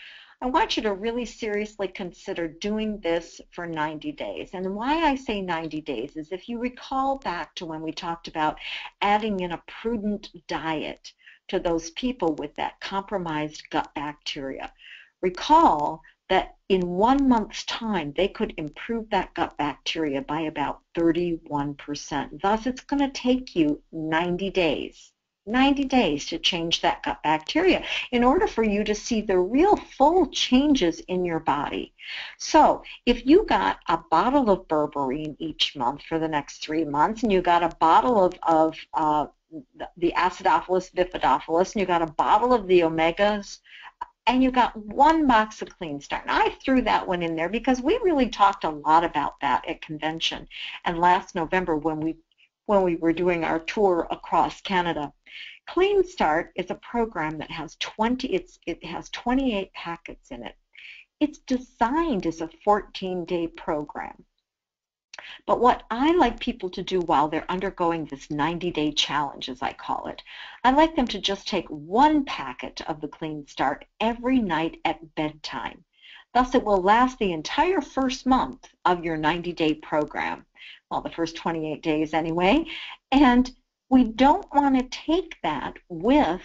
I want you to really seriously consider doing this for 90 days. And why I say 90 days is if you recall back to when we talked about adding in a prudent diet to those people with that compromised gut bacteria. Recall that in one month's time, they could improve that gut bacteria by about 31%. Thus, it's going to take you 90 days 90 days to change that gut bacteria in order for you to see the real full changes in your body. So if you got a bottle of berberine each month for the next three months and you got a bottle of, of uh, the acidophilus bifidophilus and you got a bottle of the omegas and you got one box of clean start. Now, I threw that one in there because we really talked a lot about that at convention and last November when we when we were doing our tour across Canada. Clean Start is a program that has 20, it's, it has 28 packets in it. It's designed as a 14-day program. But what I like people to do while they're undergoing this 90-day challenge, as I call it, I like them to just take one packet of the Clean Start every night at bedtime. Thus, it will last the entire first month of your 90-day program. Well, the first 28 days anyway. And we don't want to take that with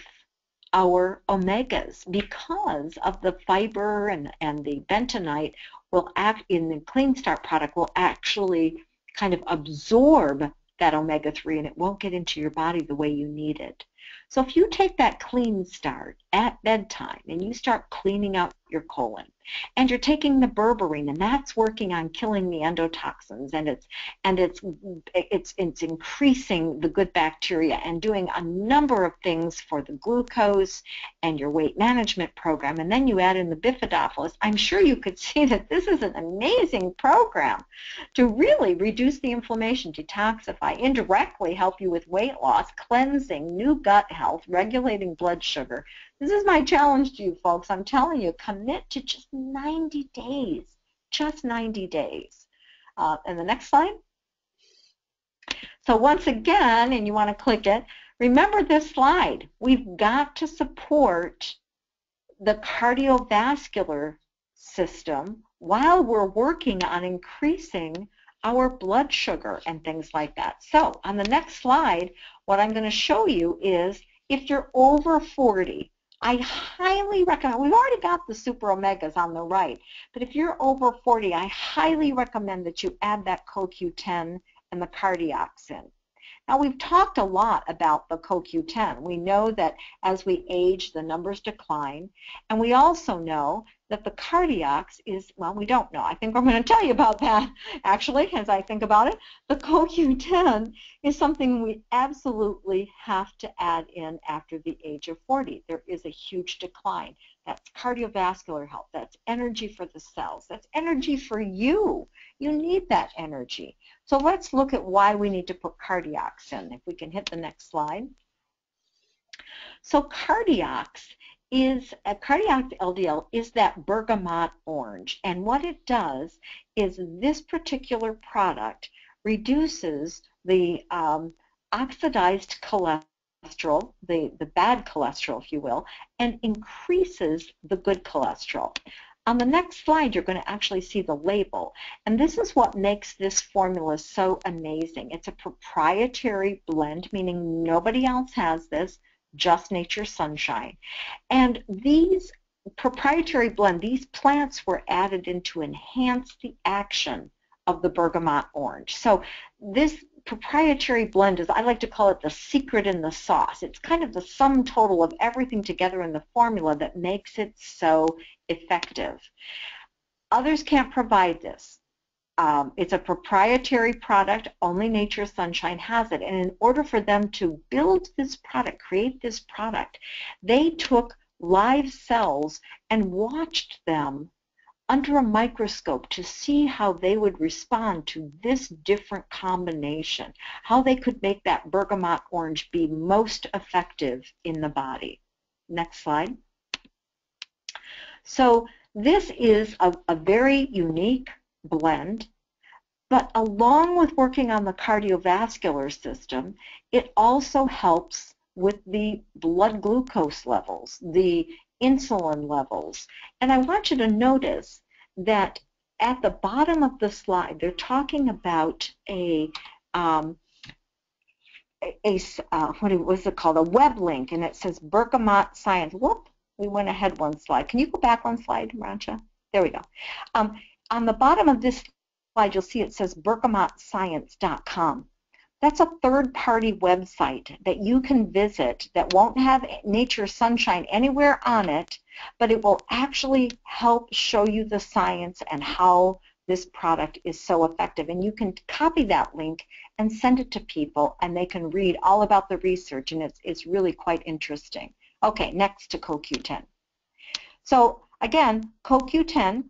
our omegas because of the fiber and, and the bentonite will act in the Clean Start product will actually kind of absorb that omega-3 and it won't get into your body the way you need it. So if you take that clean start at bedtime and you start cleaning out your colon and you're taking the berberine and that's working on killing the endotoxins and it's and it's it's it's increasing the good bacteria and doing a number of things for the glucose and your weight management program and then you add in the bifidophilus I'm sure you could see that this is an amazing program to really reduce the inflammation detoxify indirectly help you with weight loss cleansing new gut health regulating blood sugar this is my challenge to you folks. I'm telling you, commit to just 90 days. Just 90 days. Uh, and the next slide. So once again, and you want to click it, remember this slide. We've got to support the cardiovascular system while we're working on increasing our blood sugar and things like that. So on the next slide, what I'm going to show you is if you're over 40, I highly recommend, we've already got the super omegas on the right, but if you're over 40, I highly recommend that you add that CoQ10 and the cardioxin. now we've talked a lot about the CoQ10. We know that as we age, the numbers decline, and we also know that the Cardiox is, well, we don't know. I think I'm going to tell you about that, actually, as I think about it. The CoQ10 is something we absolutely have to add in after the age of 40. There is a huge decline. That's cardiovascular health. That's energy for the cells. That's energy for you. You need that energy. So let's look at why we need to put Cardiox in. If we can hit the next slide. So Cardiox is, a Cardiox LDL is that bergamot orange. And what it does is this particular product reduces the um, oxidized cholesterol, the, the bad cholesterol, if you will, and increases the good cholesterol. On the next slide, you're going to actually see the label. And this is what makes this formula so amazing. It's a proprietary blend, meaning nobody else has this, just Nature Sunshine. And these proprietary blend, these plants were added in to enhance the action of the bergamot orange. So this proprietary blend is, I like to call it the secret in the sauce. It's kind of the sum total of everything together in the formula that makes it so effective. Others can't provide this. Um, it's a proprietary product, only Nature Sunshine has it. And in order for them to build this product, create this product, they took live cells and watched them under a microscope to see how they would respond to this different combination, how they could make that bergamot orange be most effective in the body. Next slide. So this is a, a very unique blend, but along with working on the cardiovascular system, it also helps with the blood glucose levels, the insulin levels. And I want you to notice that at the bottom of the slide, they're talking about a um, a, uh, what was it called? A web link, and it says Bergamot Science. Whoop, we went ahead one slide. Can you go back one slide, Rancha? There we go. Um, on the bottom of this slide, you'll see it says bergamotscience.com. That's a third-party website that you can visit that won't have Nature Sunshine anywhere on it, but it will actually help show you the science and how this product is so effective. And you can copy that link and send it to people, and they can read all about the research, and it's, it's really quite interesting. Okay, next to CoQ10. So again, CoQ10,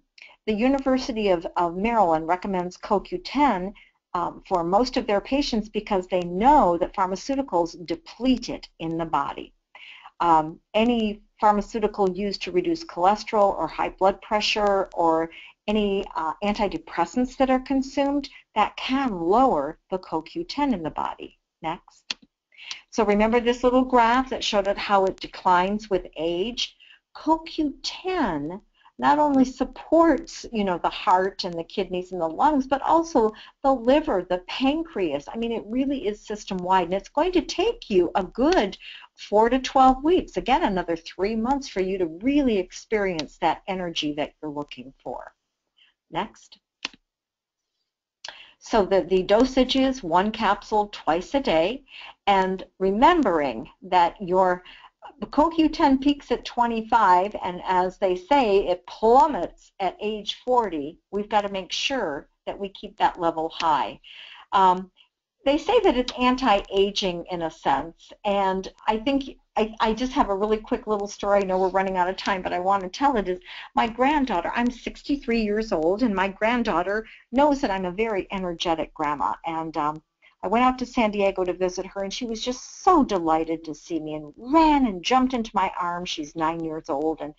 the University of, of Maryland recommends CoQ10 um, for most of their patients because they know that pharmaceuticals deplete it in the body. Um, any pharmaceutical used to reduce cholesterol or high blood pressure or any uh, antidepressants that are consumed, that can lower the CoQ10 in the body. Next. So remember this little graph that showed it how it declines with age? CoQ10 not only supports, you know, the heart and the kidneys and the lungs, but also the liver, the pancreas. I mean, it really is system-wide, and it's going to take you a good 4 to 12 weeks, again, another three months for you to really experience that energy that you're looking for. Next. So the, the dosage is one capsule twice a day, and remembering that your CoQ10 peaks at 25, and as they say, it plummets at age 40. We've got to make sure that we keep that level high. Um, they say that it's anti-aging in a sense, and I think I, I, just have a really quick little story. I know we're running out of time, but I want to tell it is my granddaughter, I'm 63 years old, and my granddaughter knows that I'm a very energetic grandma, and um, I went out to San Diego to visit her, and she was just so delighted to see me and ran and jumped into my arms. She's nine years old, and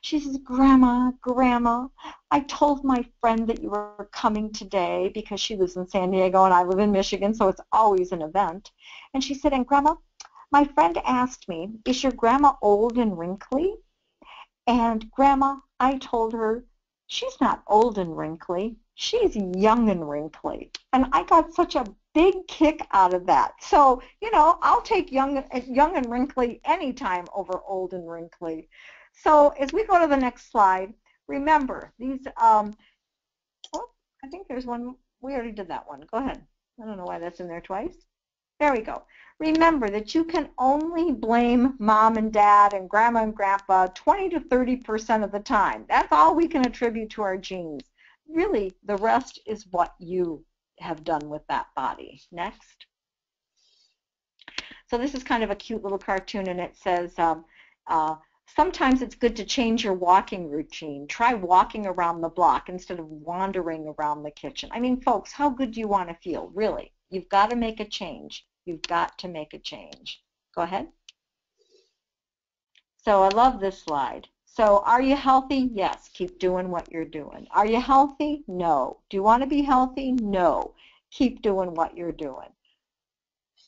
she says, Grandma, Grandma, I told my friend that you were coming today because she lives in San Diego and I live in Michigan, so it's always an event. And she said, and Grandma, my friend asked me, is your grandma old and wrinkly? And Grandma, I told her, she's not old and wrinkly. She's young and wrinkly. And I got such a big kick out of that. So, you know, I'll take young, young and wrinkly anytime over old and wrinkly. So as we go to the next slide, remember these, um, oh, I think there's one, we already did that one. Go ahead. I don't know why that's in there twice. There we go. Remember that you can only blame mom and dad and grandma and grandpa 20 to 30% of the time. That's all we can attribute to our genes. Really, the rest is what you have done with that body. Next. So this is kind of a cute little cartoon, and it says, um, uh, sometimes it's good to change your walking routine. Try walking around the block instead of wandering around the kitchen. I mean, folks, how good do you want to feel? Really, you've got to make a change. You've got to make a change. Go ahead. So I love this slide. So are you healthy? Yes. Keep doing what you're doing. Are you healthy? No. Do you want to be healthy? No. Keep doing what you're doing.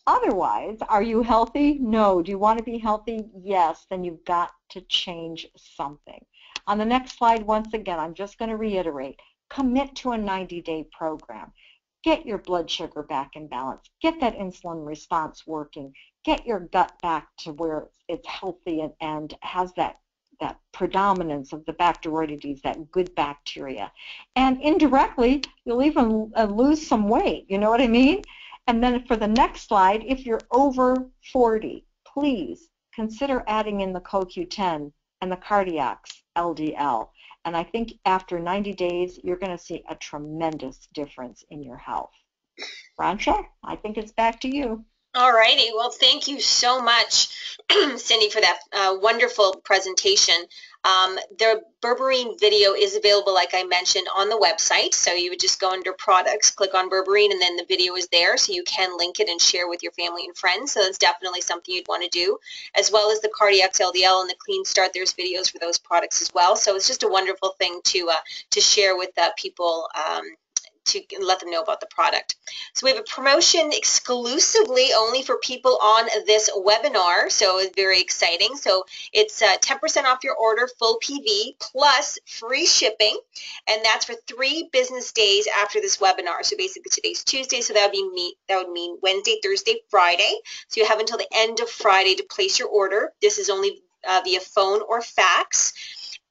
Otherwise, are you healthy? No. Do you want to be healthy? Yes. Then you've got to change something. On the next slide, once again, I'm just going to reiterate, commit to a 90-day program. Get your blood sugar back in balance. Get that insulin response working. Get your gut back to where it's healthy and, and has that that predominance of the Bacteroidetes, that good bacteria. And indirectly, you'll even uh, lose some weight, you know what I mean? And then for the next slide, if you're over 40, please consider adding in the CoQ10 and the Cardiox LDL. And I think after 90 days, you're going to see a tremendous difference in your health. Francia, I think it's back to you. All righty. Well, thank you so much, Cindy, for that uh, wonderful presentation. Um, the berberine video is available, like I mentioned, on the website. So you would just go under products, click on berberine, and then the video is there. So you can link it and share with your family and friends. So that's definitely something you'd want to do, as well as the Cardiox LDL and the Clean Start. There's videos for those products as well. So it's just a wonderful thing to uh, to share with uh, people um, to let them know about the product. So we have a promotion exclusively only for people on this webinar, so it's very exciting. So it's 10% uh, off your order, full PV, plus free shipping, and that's for three business days after this webinar. So basically today's Tuesday, so that would, be me, that would mean Wednesday, Thursday, Friday. So you have until the end of Friday to place your order. This is only uh, via phone or fax.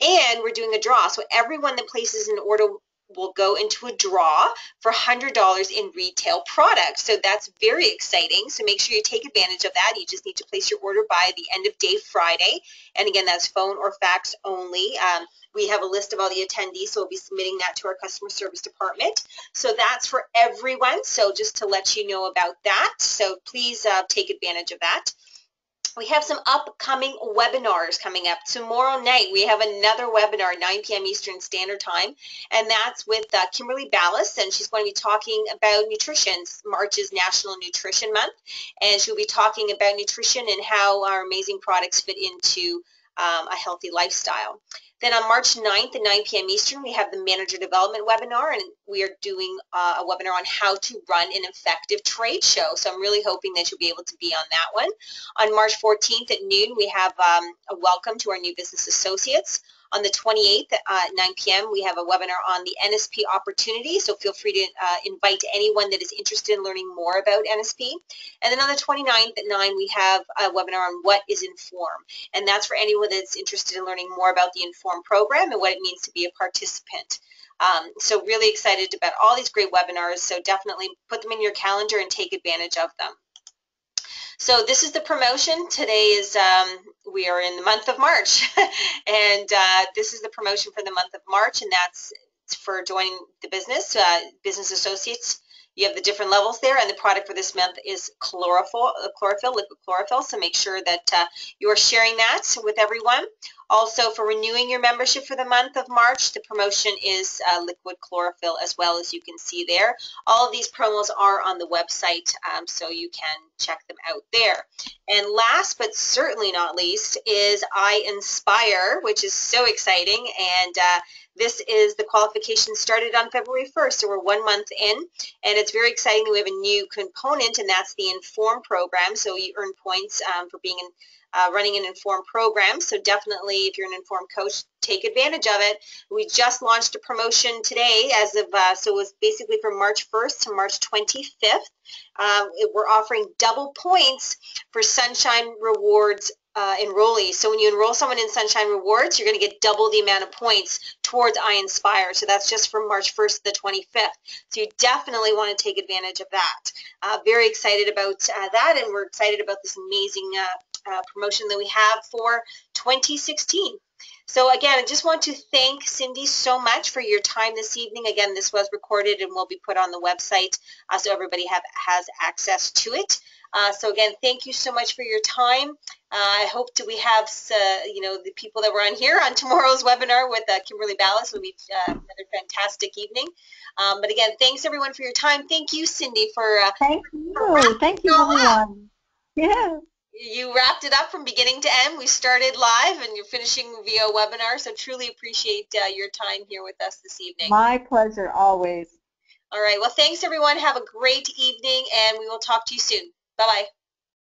And we're doing a draw. So everyone that places an order will go into a draw for $100 in retail products. So that's very exciting. So make sure you take advantage of that. You just need to place your order by the end of day Friday. And again, that's phone or fax only. Um, we have a list of all the attendees, so we'll be submitting that to our customer service department. So that's for everyone. So just to let you know about that. So please uh, take advantage of that we have some upcoming webinars coming up. Tomorrow night, we have another webinar, 9 p.m. Eastern Standard Time, and that's with uh, Kimberly Ballas, and she's going to be talking about nutrition. March is National Nutrition Month, and she'll be talking about nutrition and how our amazing products fit into um, a healthy lifestyle. Then on March 9th at 9 p.m. Eastern, we have the Manager Development webinar, and we are doing uh, a webinar on how to run an effective trade show. So I'm really hoping that you'll be able to be on that one. On March 14th at noon, we have um, a welcome to our new business associates. On the 28th at uh, 9 p.m., we have a webinar on the NSP opportunity, so feel free to uh, invite anyone that is interested in learning more about NSP. And then on the 29th at 9, we have a webinar on what is Inform, and that's for anyone that's interested in learning more about the Inform program and what it means to be a participant. Um, so really excited about all these great webinars, so definitely put them in your calendar and take advantage of them. So this is the promotion. Today is, um, we are in the month of March. and uh, this is the promotion for the month of March, and that's for joining the business, uh, business associates. You have the different levels there, and the product for this month is chlorophyll, uh, chlorophyll liquid chlorophyll. So make sure that uh, you are sharing that with everyone. Also, for renewing your membership for the month of March, the promotion is uh, liquid chlorophyll as well as you can see there. All of these promos are on the website, um, so you can check them out there. And last but certainly not least is I Inspire, which is so exciting. And uh, this is the qualification started on February 1st, so we're one month in. And it's very exciting that we have a new component, and that's the Inform program. So you earn points um, for being in uh, running an Inform program. So definitely, if you're an informed coach, take advantage of it. We just launched a promotion today as of, uh, so it was basically from March 1st to March 25th. Uh, we're offering double points for Sunshine Rewards uh, enrollees. So when you enroll someone in Sunshine Rewards, you're going to get double the amount of points towards I Inspire. So that's just from March 1st to the 25th. So you definitely want to take advantage of that. Uh, very excited about uh, that, and we're excited about this amazing uh, uh, promotion that we have for 2016. So again, I just want to thank Cindy so much for your time this evening. Again, this was recorded and will be put on the website uh, so everybody have, has access to it. Uh, so again, thank you so much for your time. Uh, I hope to we have, uh, you know, the people that were on here on tomorrow's webinar with uh, Kimberly Ballas will be uh, another fantastic evening. Um, but again, thanks everyone for your time. Thank you, Cindy, for uh, thank you, thank you, everyone. Yeah. You wrapped it up from beginning to end. We started live and you're finishing via webinar, so truly appreciate your time here with us this evening. My pleasure, always. All right. Well, thanks everyone. Have a great evening, and we will talk to you soon. Bye-bye.